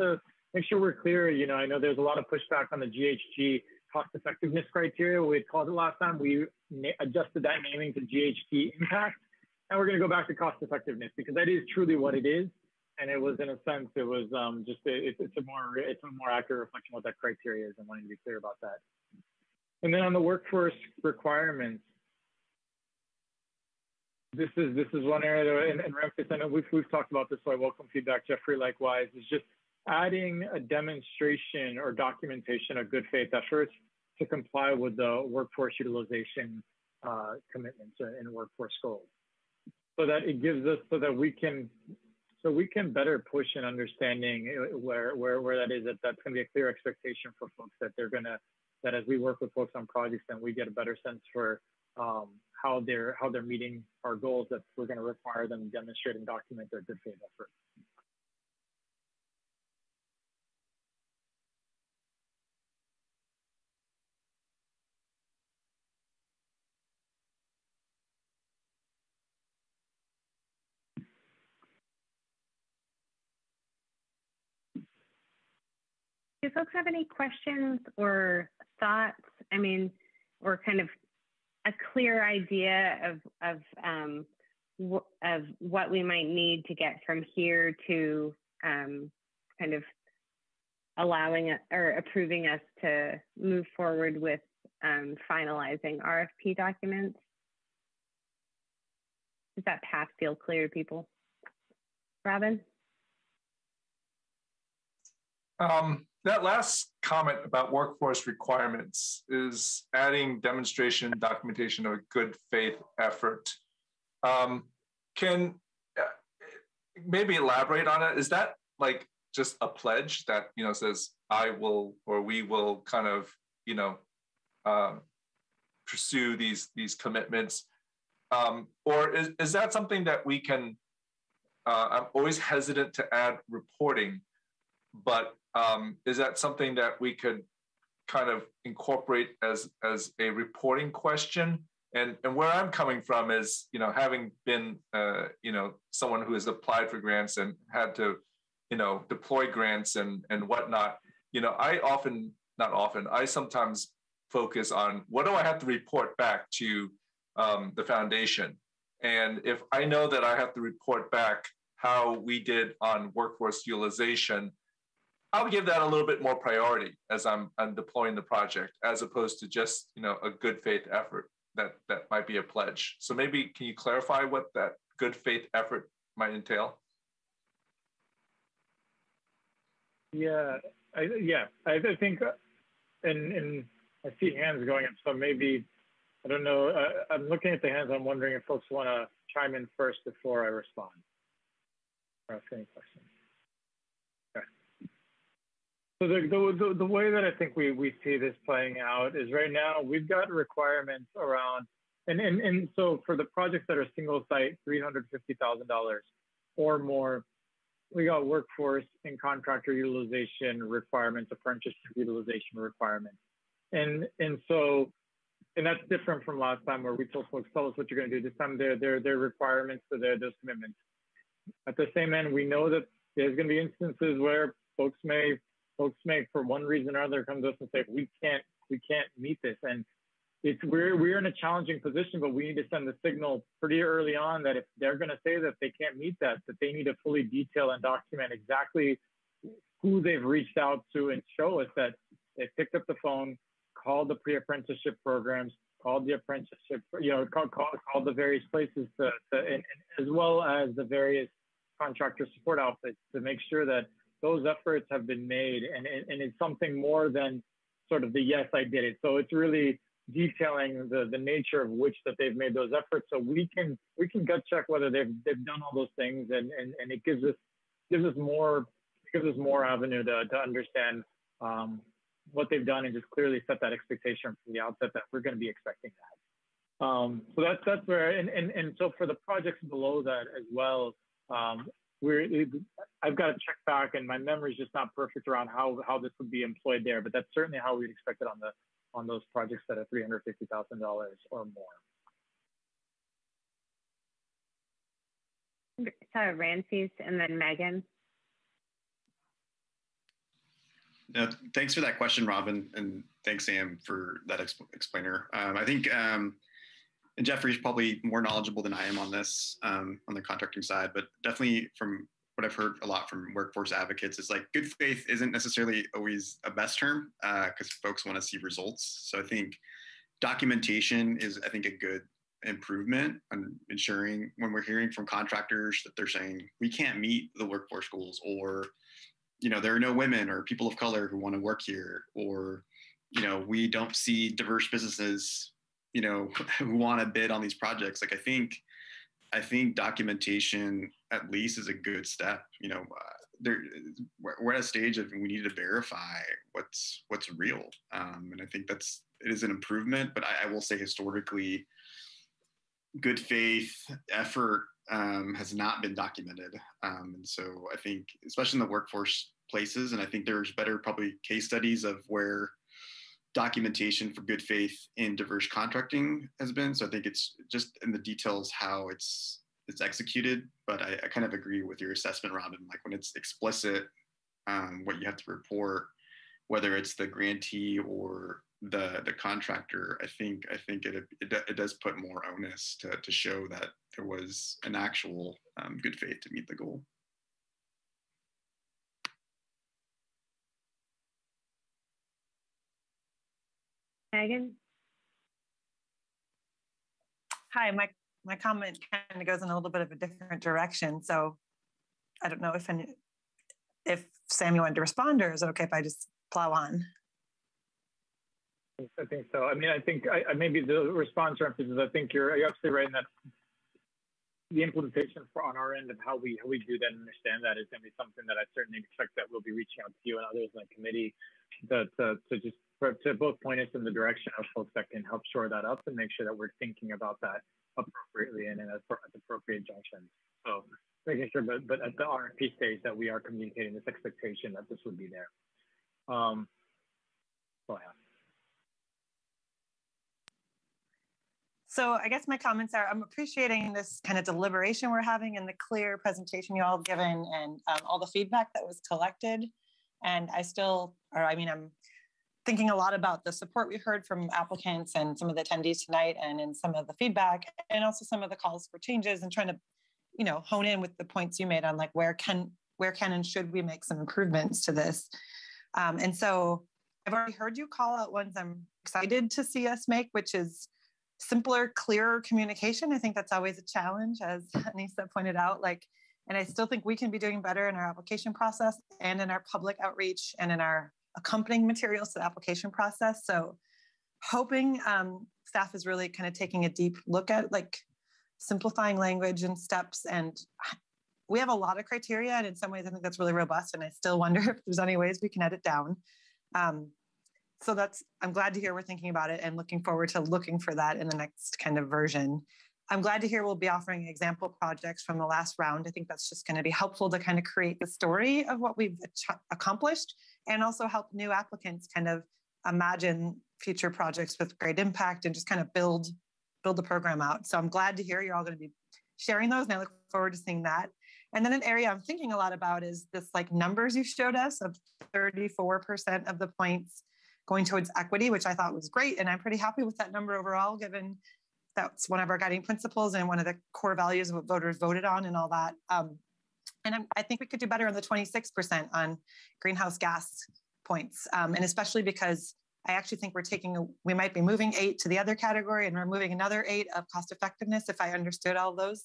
So make sure we're clear, you know, I know there's a lot of pushback on the GHG cost effectiveness criteria. We had called it last time. We adjusted that naming to GHG impact. And we're going to go back to cost effectiveness because that is truly what it is. And it was, in a sense, it was um, just a, it, it's a more it's a more accurate reflection of what that criteria is, and wanting to be clear about that. And then on the workforce requirements, this is this is one area that, and, and I know we've we've talked about this, so I welcome feedback. Jeffrey, likewise, is just adding a demonstration or documentation of good faith efforts to comply with the workforce utilization uh, commitments and workforce goals, so that it gives us so that we can so we can better push an understanding uh, where where where that is that that's going to be a clear expectation for folks that they're going to that as we work with folks on projects then we get a better sense for um, how they're how they're meeting our goals that we're going to require them to demonstrate and document their good faith effort. Folks have any questions or thoughts? I mean, or kind of a clear idea of of um, of what we might need to get from here to um, kind of allowing or approving us to move forward with um, finalizing RFP documents. Does that path feel clear to people? Robin? Um, that last comment about workforce requirements is adding demonstration documentation of a good faith effort. Um, can uh, maybe elaborate on it? Is that like just a pledge that you know says I will or we will kind of you know um, pursue these these commitments, um, or is is that something that we can? Uh, I'm always hesitant to add reporting, but um, is that something that we could kind of incorporate as as a reporting question? And and where I'm coming from is, you know, having been, uh, you know, someone who has applied for grants and had to, you know, deploy grants and and whatnot. You know, I often, not often, I sometimes focus on what do I have to report back to um, the foundation, and if I know that I have to report back how we did on workforce utilization I would give that a little bit more priority as I'm, I'm deploying the project, as opposed to just you know a good faith effort that that might be a pledge. So maybe can you clarify what that good faith effort might entail? Yeah, I, yeah, I, I think, uh, and and I see hands going up, so maybe I don't know. Uh, I'm looking at the hands. I'm wondering if folks want to chime in first before I respond or ask any questions. So the, the, the, way that I think we, we see this playing out is right now we've got requirements around, and, and, and so for the projects that are single site, $350,000 or more, we got workforce and contractor utilization requirements, apprenticeship utilization requirements. And, and so, and that's different from last time where we told folks, tell us what you're going to do. This time, their, their, their requirements for their, those commitments. At the same end, we know that there's going to be instances where folks may, folks may, for one reason or other, come to us and say, we can't, we can't meet this. And it's we're we're in a challenging position, but we need to send the signal pretty early on that if they're going to say that they can't meet that, that they need to fully detail and document exactly who they've reached out to and show us that they picked up the phone, called the pre-apprenticeship programs, called the apprenticeship, you know, called, called, called the various places to, to and, and as well as the various contractor support outfits to make sure that those efforts have been made and, and, it's something more than sort of the yes I did it. So it's really detailing the, the nature of which that they've made those efforts so we can we can gut check whether they've they've done all those things and and, and it gives us gives us more gives us more avenue to, to understand um, what they've done and just clearly set that expectation from the outset that we're going to be expecting that. Um, so that's that's where and, and and so for the projects below that as well, um, we're I've got to check back and my memory is just not perfect around how how this would be employed there, but that's certainly how we'd expect it on the on those projects that are $350,000 or more. So Ramfis and then Megan. Yeah, thanks for that question, Robin, and thanks, Sam, for that exp explainer. Um, I think, um, and Jeffrey's probably more knowledgeable than I am on this, um, on the contracting side, but definitely from what I've heard a lot from workforce advocates is like good faith isn't necessarily always a best term because uh, folks want to see results. So I think documentation is, I think, a good improvement on ensuring when we're hearing from contractors that they're saying we can't meet the workforce goals or you know there are no women or people of color who want to work here or you know we don't see diverse businesses you know who want to bid on these projects like i think I think documentation at least is a good step. You know, uh, there we're at a stage of we need to verify what's what's real, um, and I think that's it is an improvement. But I, I will say historically, good faith effort um, has not been documented, um, and so I think especially in the workforce places, and I think there's better probably case studies of where documentation for good faith in diverse contracting has been. So I think it's just in the details how it's it's executed. But I, I kind of agree with your assessment, Robin. Like when it's explicit, um, what you have to report, whether it's the grantee or the the contractor, I think I think it it, it does put more onus to to show that there was an actual um, good faith to meet the goal. Megan? Hi, my, my comment kind of goes in a little bit of a different direction. So I don't know if any, if Sam, you wanted to respond or is it okay if I just plow on? I think so. I mean, I think I, I maybe the response references, I think you're, you're absolutely right in that the implementation for on our end of how we how we do that and understand that is going to be something that I certainly expect that we'll be reaching out to you and others in the committee to, to, to just for, to both point us in the direction of folks that can help shore that up and make sure that we're thinking about that appropriately and at, at appropriate junctions. So making sure, but, but at the RFP stage that we are communicating this expectation that this would be there. Um, so yeah. So I guess my comments are I'm appreciating this kind of deliberation we're having and the clear presentation you all given and um, all the feedback that was collected. And I still, or I mean, I'm thinking a lot about the support we heard from applicants and some of the attendees tonight and in some of the feedback and also some of the calls for changes and trying to, you know, hone in with the points you made on like where can, where can and should we make some improvements to this. Um, and so I've already heard you call out ones I'm excited to see us make, which is simpler, clearer communication. I think that's always a challenge, as Anissa pointed out. Like, and I still think we can be doing better in our application process and in our public outreach and in our accompanying materials to the application process. So hoping um, staff is really kind of taking a deep look at like simplifying language and steps. And we have a lot of criteria. And in some ways, I think that's really robust. And I still wonder if there's any ways we can edit down. Um, so that's, I'm glad to hear we're thinking about it and looking forward to looking for that in the next kind of version. I'm glad to hear we'll be offering example projects from the last round. I think that's just going to be helpful to kind of create the story of what we've accomplished and also help new applicants kind of imagine future projects with great impact and just kind of build build the program out. So I'm glad to hear you're all going to be sharing those and I look forward to seeing that. And then an area I'm thinking a lot about is this like numbers you showed us of 34% of the points going towards equity, which I thought was great. And I'm pretty happy with that number overall, given that's one of our guiding principles and one of the core values of what voters voted on and all that. Um, and I'm, i think we could do better on the 26% on greenhouse gas points. Um, and especially because I actually think we're taking, a, we might be moving eight to the other category and removing another eight of cost effectiveness if I understood all those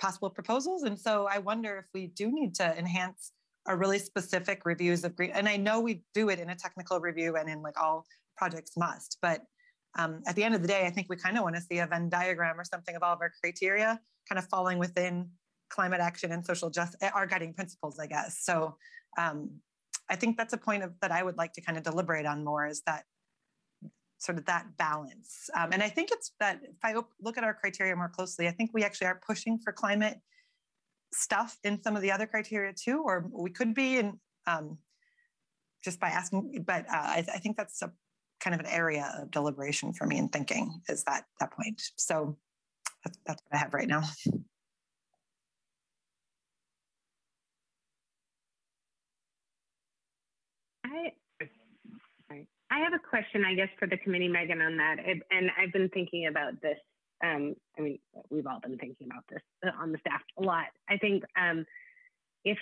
possible proposals. And so I wonder if we do need to enhance our really specific reviews of green. And I know we do it in a technical review and in like all projects must, but um, at the end of the day, I think we kind of want to see a Venn diagram or something of all of our criteria kind of falling within climate action and social justice, our guiding principles, I guess. So um, I think that's a point of, that I would like to kind of deliberate on more is that sort of that balance. Um, and I think it's that if I look at our criteria more closely, I think we actually are pushing for climate stuff in some of the other criteria too, or we could be in um, just by asking, but uh, I, I, think that's a kind of an area of deliberation for me and thinking is that that point. So that's, that's what I have right now. I I have a question, I guess, for the committee, Megan, on that. And I've been thinking about this. Um, I mean, we've all been thinking about this uh, on the staff a lot. I think um, if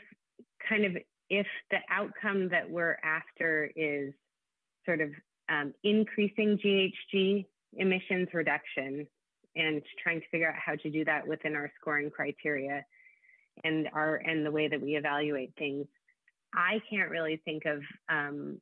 kind of if the outcome that we're after is sort of um, increasing GHG emissions reduction and trying to figure out how to do that within our scoring criteria and our and the way that we evaluate things I can't really think of um,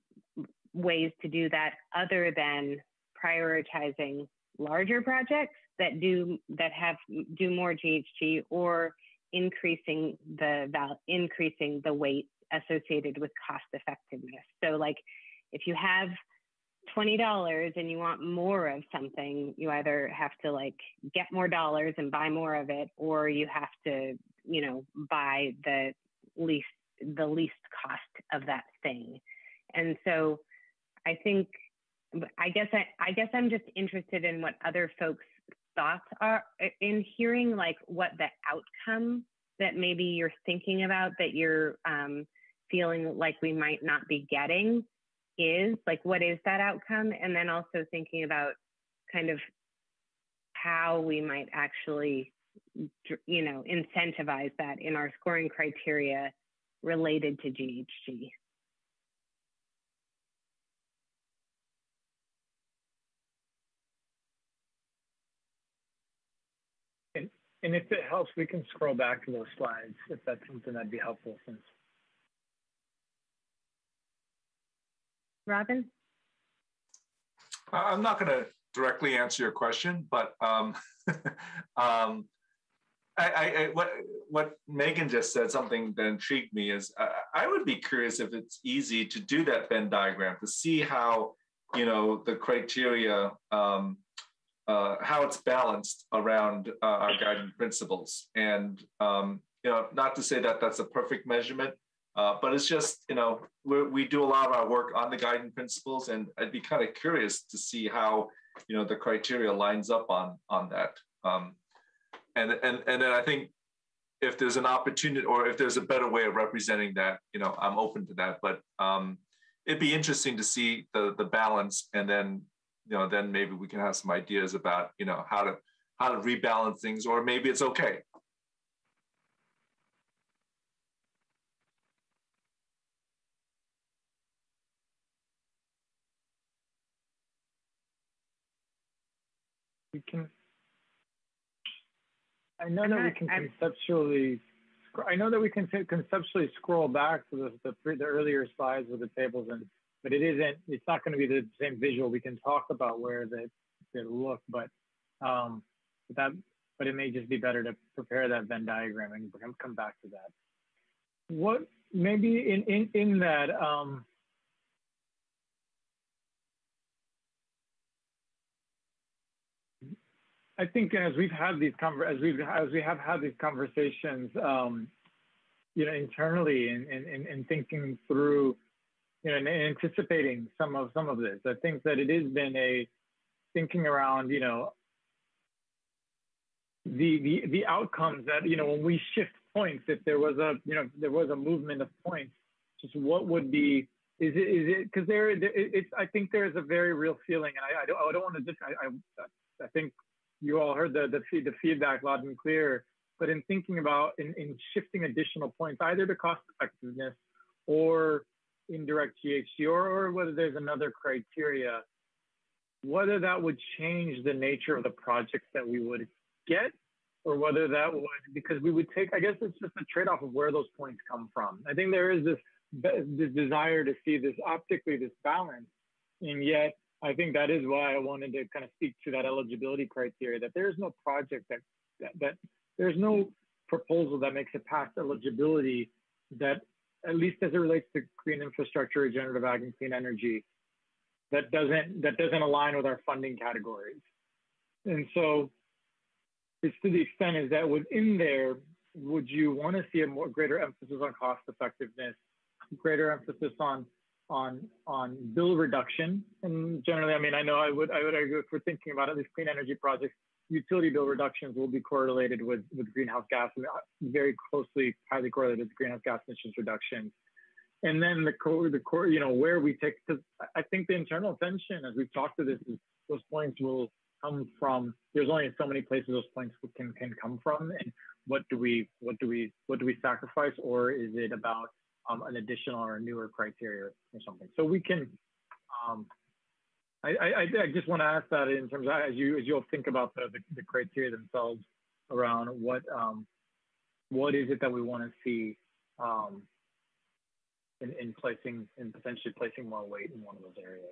ways to do that other than prioritizing larger projects that do that have do more GHG or increasing the val increasing the weight associated with cost effectiveness. So like if you have $20 and you want more of something, you either have to like get more dollars and buy more of it, or you have to, you know, buy the least the least cost of that thing. And so I think I guess I, I guess I'm just interested in what other folks' thoughts are in hearing like what the outcome that maybe you're thinking about that you're um, feeling like we might not be getting is like what is that outcome and then also thinking about kind of how we might actually you know incentivize that in our scoring criteria related to GHG. And, and if it helps, we can scroll back to those slides if that's something that'd be helpful since. Robin? I'm not going to directly answer your question, but um, um, I, I, what what Megan just said something that intrigued me is I, I would be curious if it's easy to do that Venn diagram to see how you know the criteria um, uh, how it's balanced around uh, our guiding principles and um, you know not to say that that's a perfect measurement uh, but it's just you know we do a lot of our work on the guiding principles and I'd be kind of curious to see how you know the criteria lines up on on that. Um, and and and then I think if there's an opportunity or if there's a better way of representing that, you know, I'm open to that. But um, it'd be interesting to see the the balance, and then you know, then maybe we can have some ideas about you know how to how to rebalance things, or maybe it's okay. We can I know that we can conceptually, I know that we can conceptually scroll back to the, the, the earlier slides with the tables, and but it isn't. It's not going to be the same visual. We can talk about where they, they look, but um, that, but it may just be better to prepare that Venn diagram and come back to that. What maybe in in in that. Um, I think as we've had these conver- as we've as we have had these conversations, um, you know, internally and in, in, in, thinking through, you know, anticipating some of some of this, I think that it has been a thinking around, you know, the the the outcomes that you know when we shift points, if there was a you know there was a movement of points, just what would be is it is it because there it's I think there is a very real feeling, and I, I don't I don't want to just I, I I think you all heard the the, feed, the feedback loud and clear, but in thinking about in, in shifting additional points, either to cost effectiveness or indirect GHG, or, or whether there's another criteria, whether that would change the nature of the projects that we would get or whether that would because we would take i guess it's just a trade-off of where those points come from. I think there is this this desire to see this optically this balance and yet i think that is why i wanted to kind of speak to that eligibility criteria that there's no project that that, that there's no proposal that makes it past eligibility that at least as it relates to green infrastructure regenerative ag and clean energy that doesn't that doesn't align with our funding categories and so it's to the extent is that within there, would you want to see a more greater emphasis on cost effectiveness, greater emphasis on on on bill reduction? And generally, I mean, I know I would I would argue if we're thinking about at least clean energy projects, utility bill reductions will be correlated with with greenhouse gas and very closely highly correlated with greenhouse gas emissions reduction. And then the core, the core, you know, where we take, because I think the internal tension, as we've talked to this, is those points will come from there's only so many places those points can can come from. And what do we what do we what do we sacrifice? Or is it about um, an additional or a newer criteria or something? So we can um, I, I, I just want to ask that in terms of as you as you'll think about the, the, the criteria themselves around what um, what is it that we want to see um, in, in placing in potentially placing more weight in one of those areas.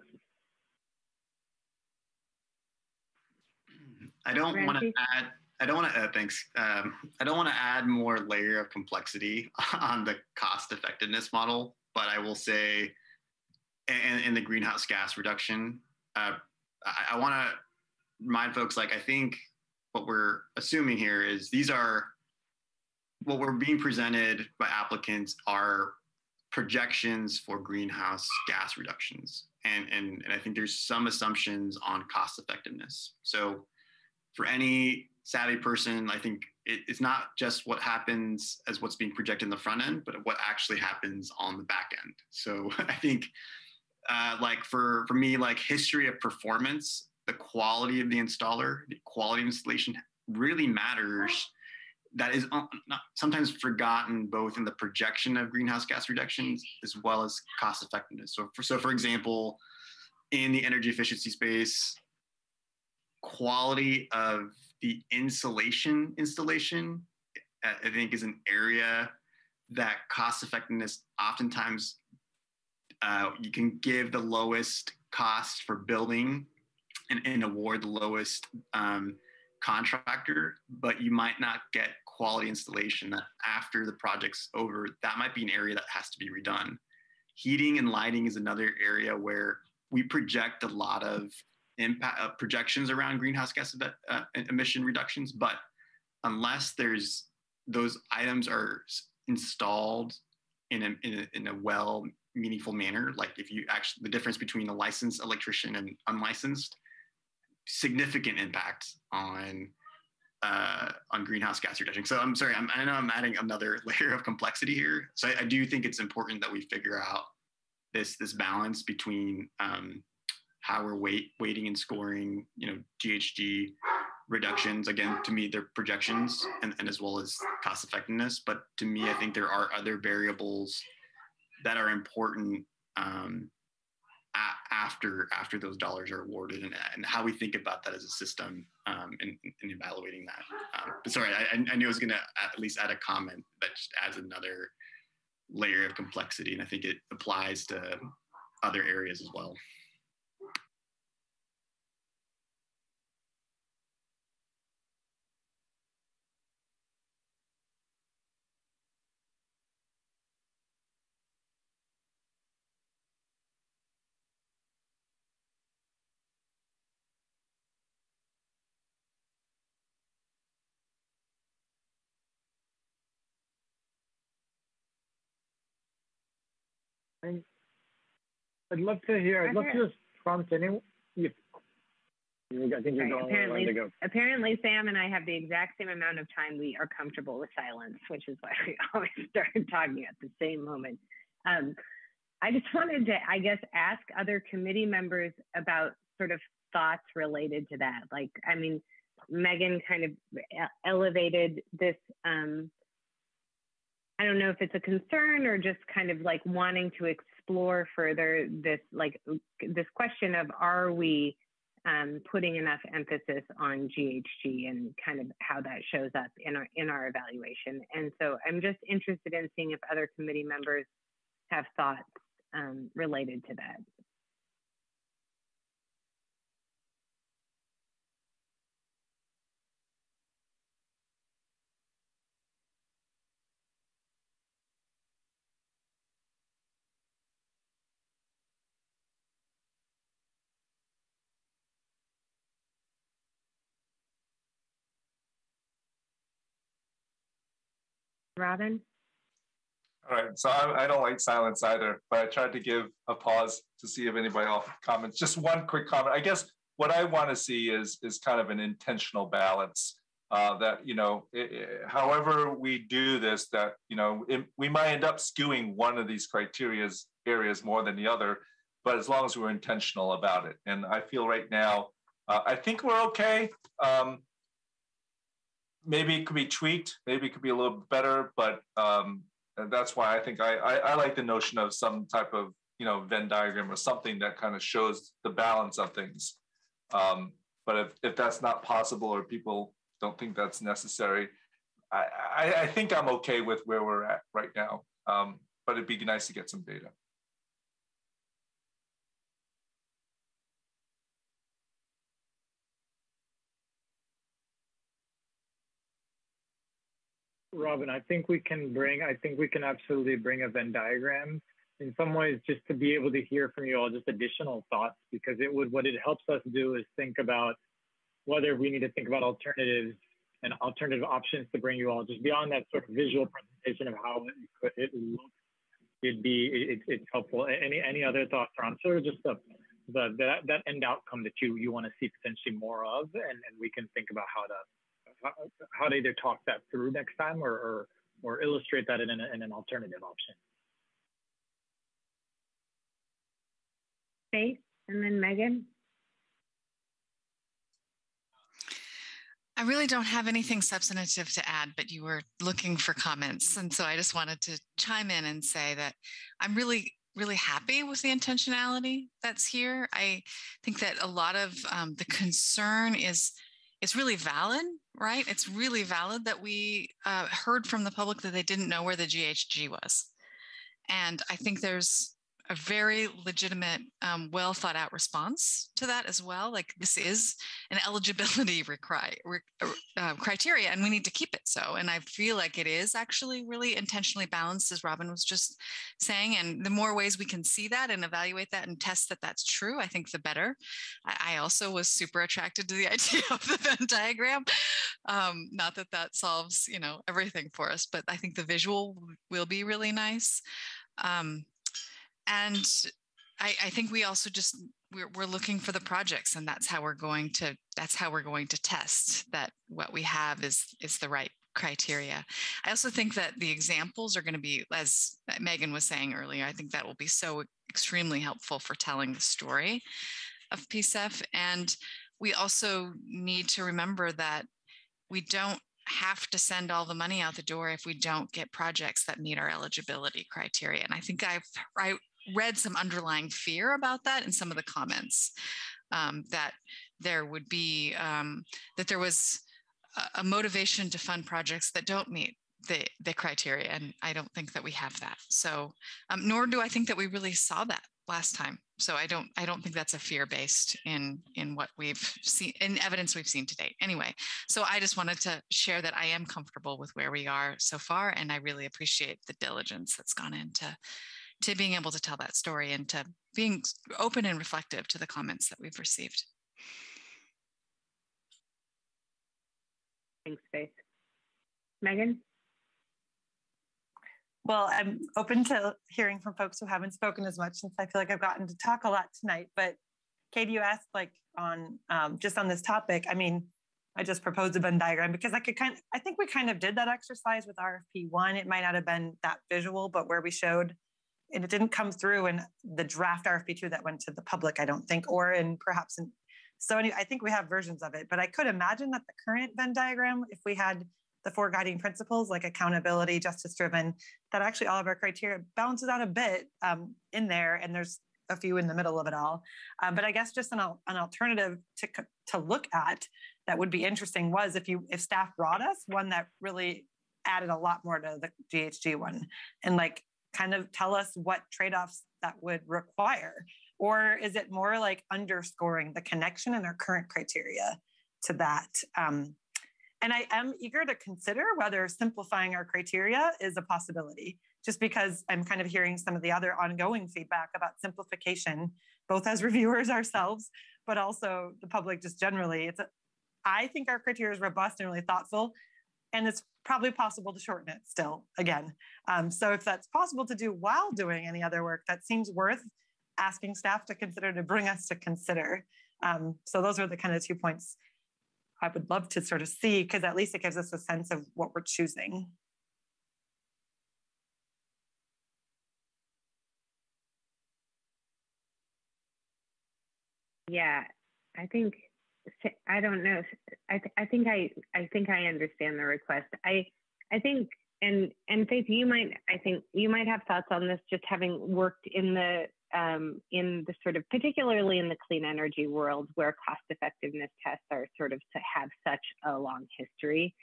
I don't want to add. I don't want to. Uh, thanks. Um, I don't want to add more layer of complexity on the cost effectiveness model, but I will say, in, in the greenhouse gas reduction, uh, I, I want to remind folks. Like I think what we're assuming here is these are what we're being presented by applicants are projections for greenhouse gas reductions. And, and, and I think there's some assumptions on cost effectiveness. So for any savvy person, I think it, it's not just what happens as what's being projected in the front end, but what actually happens on the back end. So I think, uh, like for for me, like history of performance, the quality of the installer, the quality of installation really matters. That is sometimes forgotten both in the projection of greenhouse gas reductions as well as cost effectiveness. So for so for example, in the energy efficiency space, quality of the insulation installation, I think, is an area that cost effectiveness oftentimes uh, you can give the lowest cost for building and, and award the lowest um, contractor, but you might not get quality installation that after the project's over, that might be an area that has to be redone. Heating and lighting is another area where we project a lot of impact uh, projections around greenhouse gas uh, emission reductions, but unless there's those items are installed in a, in a, in a well meaningful manner, like if you actually the difference between a licensed electrician and unlicensed, significant impact on uh, on greenhouse gas reduction. So I'm sorry, I'm, i know I'm adding another layer of complexity here. So I, I, do think it's important that we figure out this this balance between um, how we're weight, weighting and scoring, you know, GHG reductions. Again, to me, they're projections and, and as well as cost effectiveness. But to me, I think there are other variables that are important um, a- after after those dollars are awarded and, and, how we think about that as a system um, in, in, evaluating that. Um, but sorry, I, I knew I was going to at least add a comment that just adds another layer of complexity, and I think it applies to other areas as well. I'd love to hear, I'd love to just prompt anyone. If, I think you're going apparently, to go. apparently, Sam and I have the exact same amount of time we are comfortable with silence, which is why we always start talking at the same moment. Um, I just wanted to, I guess, ask other committee members about sort of thoughts related to that. Like, I mean, Megan kind of elevated this um, I don't know if it's a concern or just kind of like wanting to explore further this like this question of are we um, putting enough emphasis on GHG and kind of how that shows up in our in our evaluation. And so I'm just interested in seeing if other committee members have thoughts um, related to that. Robin? All right, so I, I, don't like silence either, but I tried to give a pause to see if anybody else comments. Just one quick comment. I guess what I want to see is is kind of an intentional balance. Uh, that you know, it, it, however we do this, that you know, it, we might end up skewing one of these criteria's areas more than the other, but as long as we're intentional about it, and I feel right now, uh, I think we're okay. Um, maybe it could be tweaked, maybe it could be a little better, but um, that's why I think I, I, I like the notion of some type of you know Venn diagram or something that kind of shows the balance of things. Um, but if, if that's not possible or people don't think that's necessary, I, I, think I'm okay with where we're at right now. Um, but it'd be nice to get some data. Robin, I think we can bring, I think we can absolutely bring a Venn diagram in some ways just to be able to hear from you all just additional thoughts because it would, what it helps us do is think about whether we need to think about alternatives and alternative options to bring you all just beyond that sort of visual presentation of how it could it look it'd be it, it's helpful. Any any other thoughts on sort of just the the that, that end outcome that you you want to see potentially more of and and we can think about how to how to either talk that through next time or, or, or illustrate that in an, in an alternative option. Faith and then Megan. I really don't have anything substantive to add, but you were looking for comments. And so I just wanted to chime in and say that I'm really, really happy with the intentionality that's here. I think that a lot of um, the concern is it's really valid, right? It's really valid that we uh, heard from the public that they didn't know where the GHG was. And I think there's a very legitimate, um, well thought out response to that as well. Like this is an eligibility recri- uh, criteria, and we need to keep it so. And I feel like it is actually really intentionally balanced, as Robin was just saying. And the more ways we can see that and evaluate that and test that that's true, I think the better. I, I also was super attracted to the idea of the Venn diagram. Um, not that that solves, you know, everything for us, but I think the visual will be really nice. Um, and I, I think we also just we're, we're looking for the projects and that's how we're going to that's how we're going to test that what we have is is the right criteria. I also think that the examples are going to be, as Megan was saying earlier, I think that will be so extremely helpful for telling the story of PCEF. And we also need to remember that we don't have to send all the money out the door if we don't get projects that meet our eligibility criteria. And I think I've I read some underlying fear about that in some of the comments um, that there would be um, that there was a, motivation to fund projects that don't meet the, the criteria and i don't think that we have that. So um, nor do i think that we really saw that last time. So i don't i don't think that's a fear based in in what we've seen in evidence we've seen to date. Anyway so i just wanted to share that i am comfortable with where we are so far and i really appreciate the diligence that's gone into to being able to tell that story and to being open and reflective to the comments that we've received. Thanks, Faith. Megan? Well, I'm open to hearing from folks who haven't spoken as much since I feel like I've gotten to talk a lot tonight. But Katie, you asked like on um, just on this topic. I mean, I just proposed a Venn diagram because I could kind of, I think we kind of did that exercise with RFP one. It might not have been that visual, but where we showed, and it didn't come through in the draft RFP two that went to the public, I don't think, or in perhaps in, so anyway, I think we have versions of it, but I could imagine that the current Venn diagram, if we had the four guiding principles like accountability, justice driven, that actually all of our criteria balances out a bit um, in there. And there's a few in the middle of it all. Um, but I guess just an, an alternative to, to look at that would be interesting was if you if staff brought us one that really added a lot more to the GHG one and like kind of tell us what trade-offs that would require or is it more like underscoring the connection in our current criteria to that um, and I am eager to consider whether simplifying our criteria is a possibility, just because I'm kind of hearing some of the other ongoing feedback about simplification, both as reviewers ourselves, but also the public just generally. It's a, I think our criteria is robust and really thoughtful, and it's probably possible to shorten it still again. Um, so if that's possible to do while doing any other work, that seems worth asking staff to consider to bring us to consider. Um, so those are the kind of two points I would love to sort of see because at least it gives us a sense of what we're choosing. Yeah, I think I don't know. I th- I think I I think I understand the request. I I think and and Faith, you might I think you might have thoughts on this just having worked in the um, in the sort of, particularly in the clean energy world, where cost effectiveness tests are sort of to have such a long history.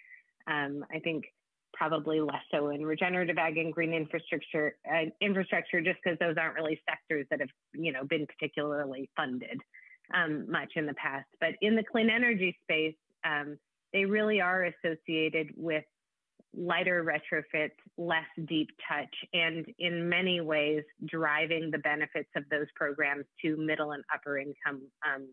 Um, I think probably less so in regenerative ag and green infrastructure, uh, infrastructure, just because those aren't really sectors that have, you know, been particularly funded um, much in the past. But in the clean energy space, um, they really are associated with lighter retrofits, less deep touch, and in many ways driving the benefits of those programs to middle and upper income um,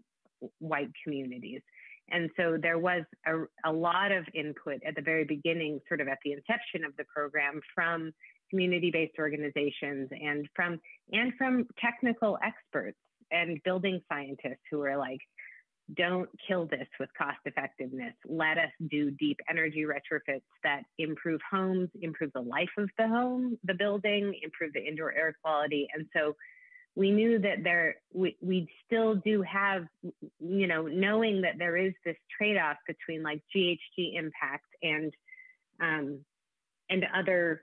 white communities. And so there was a, a, lot of input at the very beginning, sort of at the inception of the program from community-based organizations and from and from technical experts and building scientists who are like, don't kill this with cost effectiveness. Let us do deep energy retrofits that improve homes, improve the life of the home, the building, improve the indoor air quality. And so we knew that there, we, we still do have, you know, knowing that there is this trade off between like GHG impact and, um, and other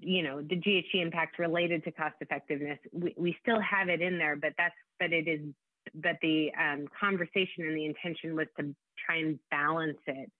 you know the GHG impact related to cost effectiveness we, we still have it in there but that's but it is but the um, conversation and the intention was to try and balance it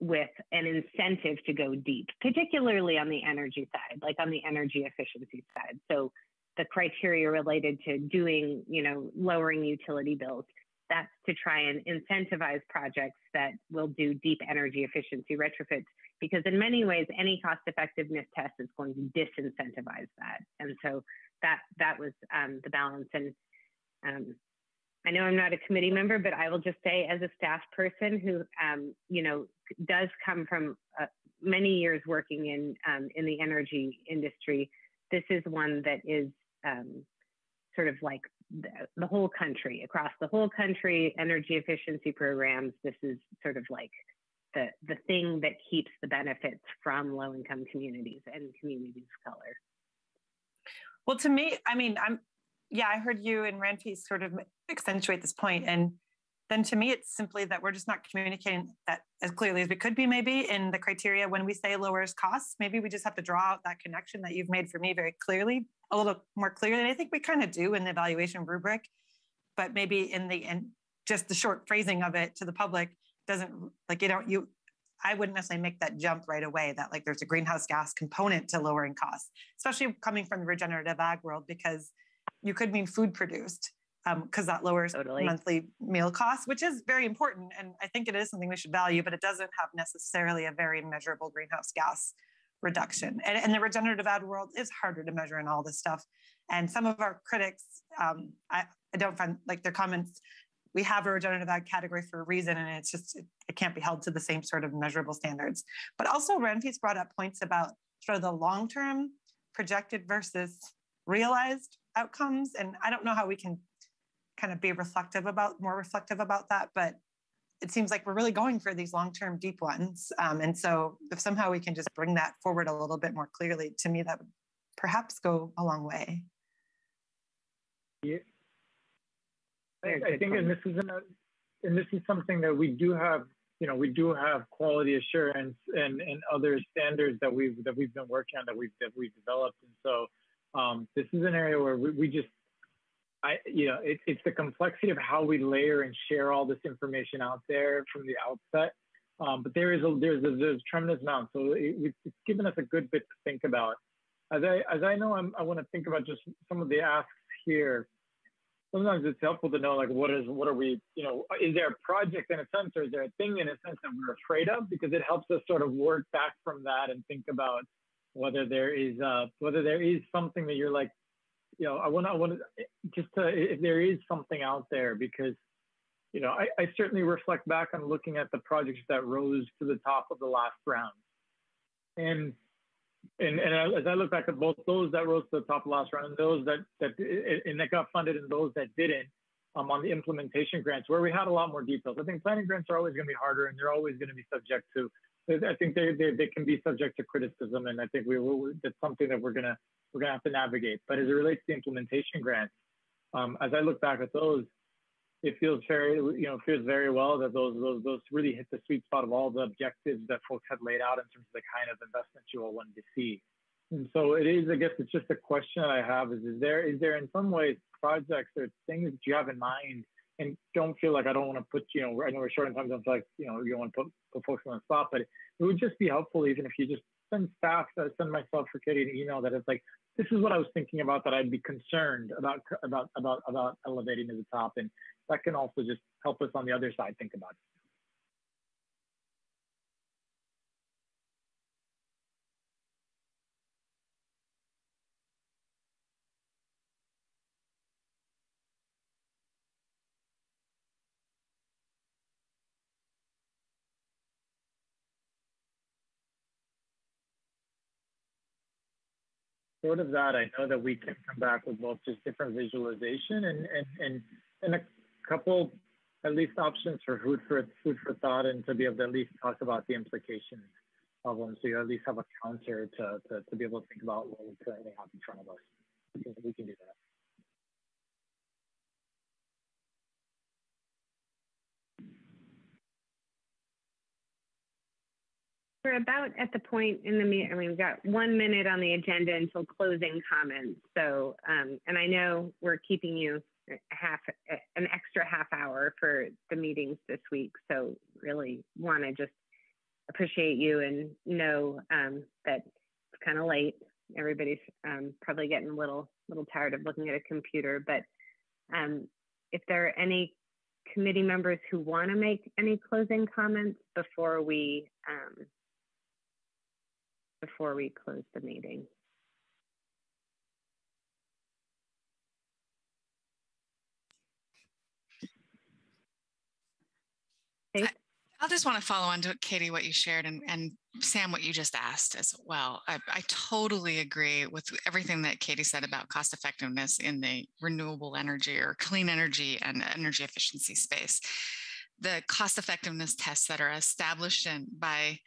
with an incentive to go deep, particularly on the energy side, like on the energy efficiency side. So the criteria related to doing, you know, lowering utility bills, that's to try and incentivize projects that will do deep energy efficiency retrofits because in many ways any cost effectiveness test is going to disincentivize that and so that that was um, the balance and um, I know I'm not a committee member, but I will just say, as a staff person who, um, you know, does come from uh, many years working in um, in the energy industry, this is one that is um, sort of like the, the, whole country, across the whole country, energy efficiency programs. This is sort of like the the thing that keeps the benefits from low income communities and communities of color. Well, to me, I mean, I'm yeah, I heard you and Ramfis sort of accentuate this point. And then to me, it's simply that we're just not communicating that as clearly as we could be, maybe in the criteria when we say lowers costs. Maybe we just have to draw out that connection that you've made for me very clearly, a little more clearly. And I think we kind of do in the evaluation rubric, but maybe in the end, just the short phrasing of it to the public doesn't like you don't you I wouldn't necessarily make that jump right away that like there's a greenhouse gas component to lowering costs, especially coming from the regenerative ag world, because you could mean food produced because um, that lowers totally. monthly meal costs, which is very important. And I think it is something we should value, but it doesn't have necessarily a very measurable greenhouse gas reduction. And, and the regenerative ag world is harder to measure in all this stuff. And some of our critics, um, I, I, don't find like their comments, we have a regenerative ag category for a reason, and it's just, it, it can't be held to the same sort of measurable standards. But also, Ramfis brought up points about sort of the long-term projected versus realized outcomes. And I don't know how we can kind of be reflective about more reflective about that, but it seems like we're really going for these long-term deep ones. Um, and so if somehow we can just bring that forward a little bit more clearly, to me, that would perhaps go a long way. Yeah. I, think, and this is an, and this is something that we do have, you know, we do have quality assurance and, and other standards that we've that we've been working on that we've that we've developed. And so um, this is an area where we, we just I, you know, it, it's the complexity of how we layer and share all this information out there from the outset. Um, but there is a there's a, there's a tremendous amount, so it, it's given us a good bit to think about. As I as I know, I'm, I want to think about just some of the asks here. Sometimes it's helpful to know like what is what are we you know is there a project in a sense or is there a thing in a sense that we're afraid of because it helps us sort of work back from that and think about whether there is uh, whether there is something that you're like you know, I want to, I want to just to, if there is something out there because, you know, I, I certainly reflect back on looking at the projects that rose to the top of the last round. And, and, and as I look back at both those that rose to the top last round and those that, that, and that got funded and those that didn't, um, on the implementation grants where we had a lot more details. I think planning grants are always going to be harder and they're always going to be subject to I think they, they, they can be subject to criticism, and I think we will. That's something that we're gonna we're gonna have to navigate. But as it relates to implementation grants, um, as I look back at those, it feels very you know feels very well that those those those really hit the sweet spot of all the objectives that folks had laid out in terms of the kind of investments you all wanted to see. And so it is. I guess it's just a question I have: is is there is there in some ways projects or things that you have in mind and don't feel like I don't want to put, you know, I know we're short on time, feel like, you know, you don't want to put, put folks on the spot, but it would just be helpful even if you just send staff, uh, send myself for Katie an email that it's like, this is what I was thinking about that I'd be concerned about, about, about, about elevating to the top. And that can also just help us on the other side think about it. short of that, I know that we can come back with both just different visualization and and and, and a couple at least options for food for food for thought and to be able to at least talk about the implications of them so you at least have a counter to, to, to be able to think about what we currently have in front of us. We can do that. We're about at the point in the meeting, I mean, we've got one minute on the agenda until closing comments. So, um, and I know we're keeping you half, an extra half hour for the meetings this week. So really want to just appreciate you and know um, that it's kind of late. Everybody's um, probably getting a little, little tired of looking at a computer, but um, if there are any committee members who want to make any closing comments before we um, before we close the meeting. I'll just want to follow on to Katie, what you shared, and, and Sam, what you just asked as well. I, I totally agree with everything that Katie said about cost effectiveness in the renewable energy or clean energy and energy efficiency space. The cost effectiveness tests that are established in, by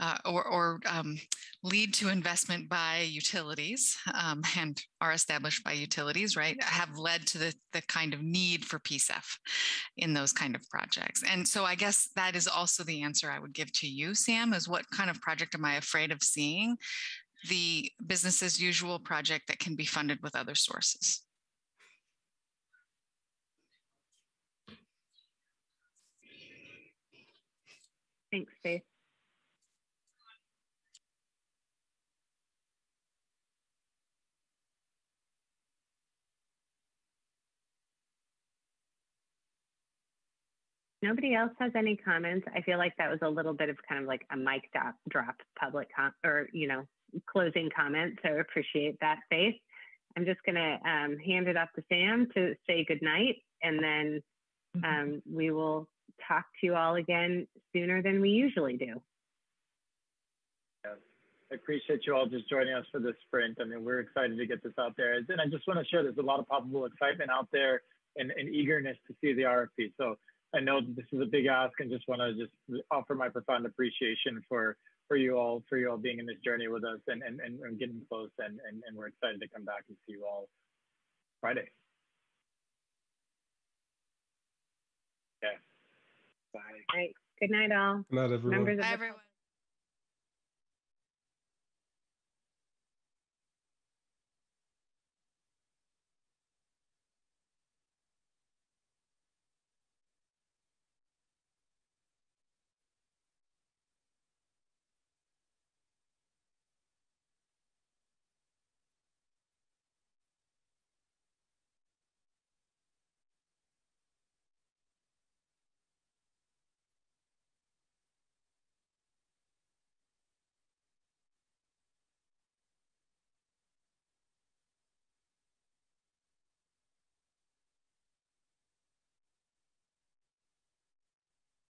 uh, or, or um, lead to investment by utilities um, and are established by utilities, right, have led to the, the kind of need for PCEF in those kind of projects. And so I guess that is also the answer I would give to you, Sam, is what kind of project am I afraid of seeing? The business as usual project that can be funded with other sources. Thanks, Faith. Nobody else has any comments, I feel like that was a little bit of kind of like a mic drop, drop public com- or, you know, closing comment. So appreciate that, Faith. I'm just going to um, hand it off to Sam to say goodnight, and then mm-hmm. um, we will talk to you all again sooner than we usually do. Yes. I appreciate you all just joining us for this sprint. I mean, we're excited to get this out there. And I just want to share there's a lot of palpable excitement out there and, and eagerness to see the RFP. So I know this is a big ask and just want to just offer my profound appreciation for for you all for you all being in this journey with us and and, and getting close and, and and we're excited to come back and see you all Friday. Yeah. Bye. All right. Good night, all. Good night, everyone. Members of Bye, everyone.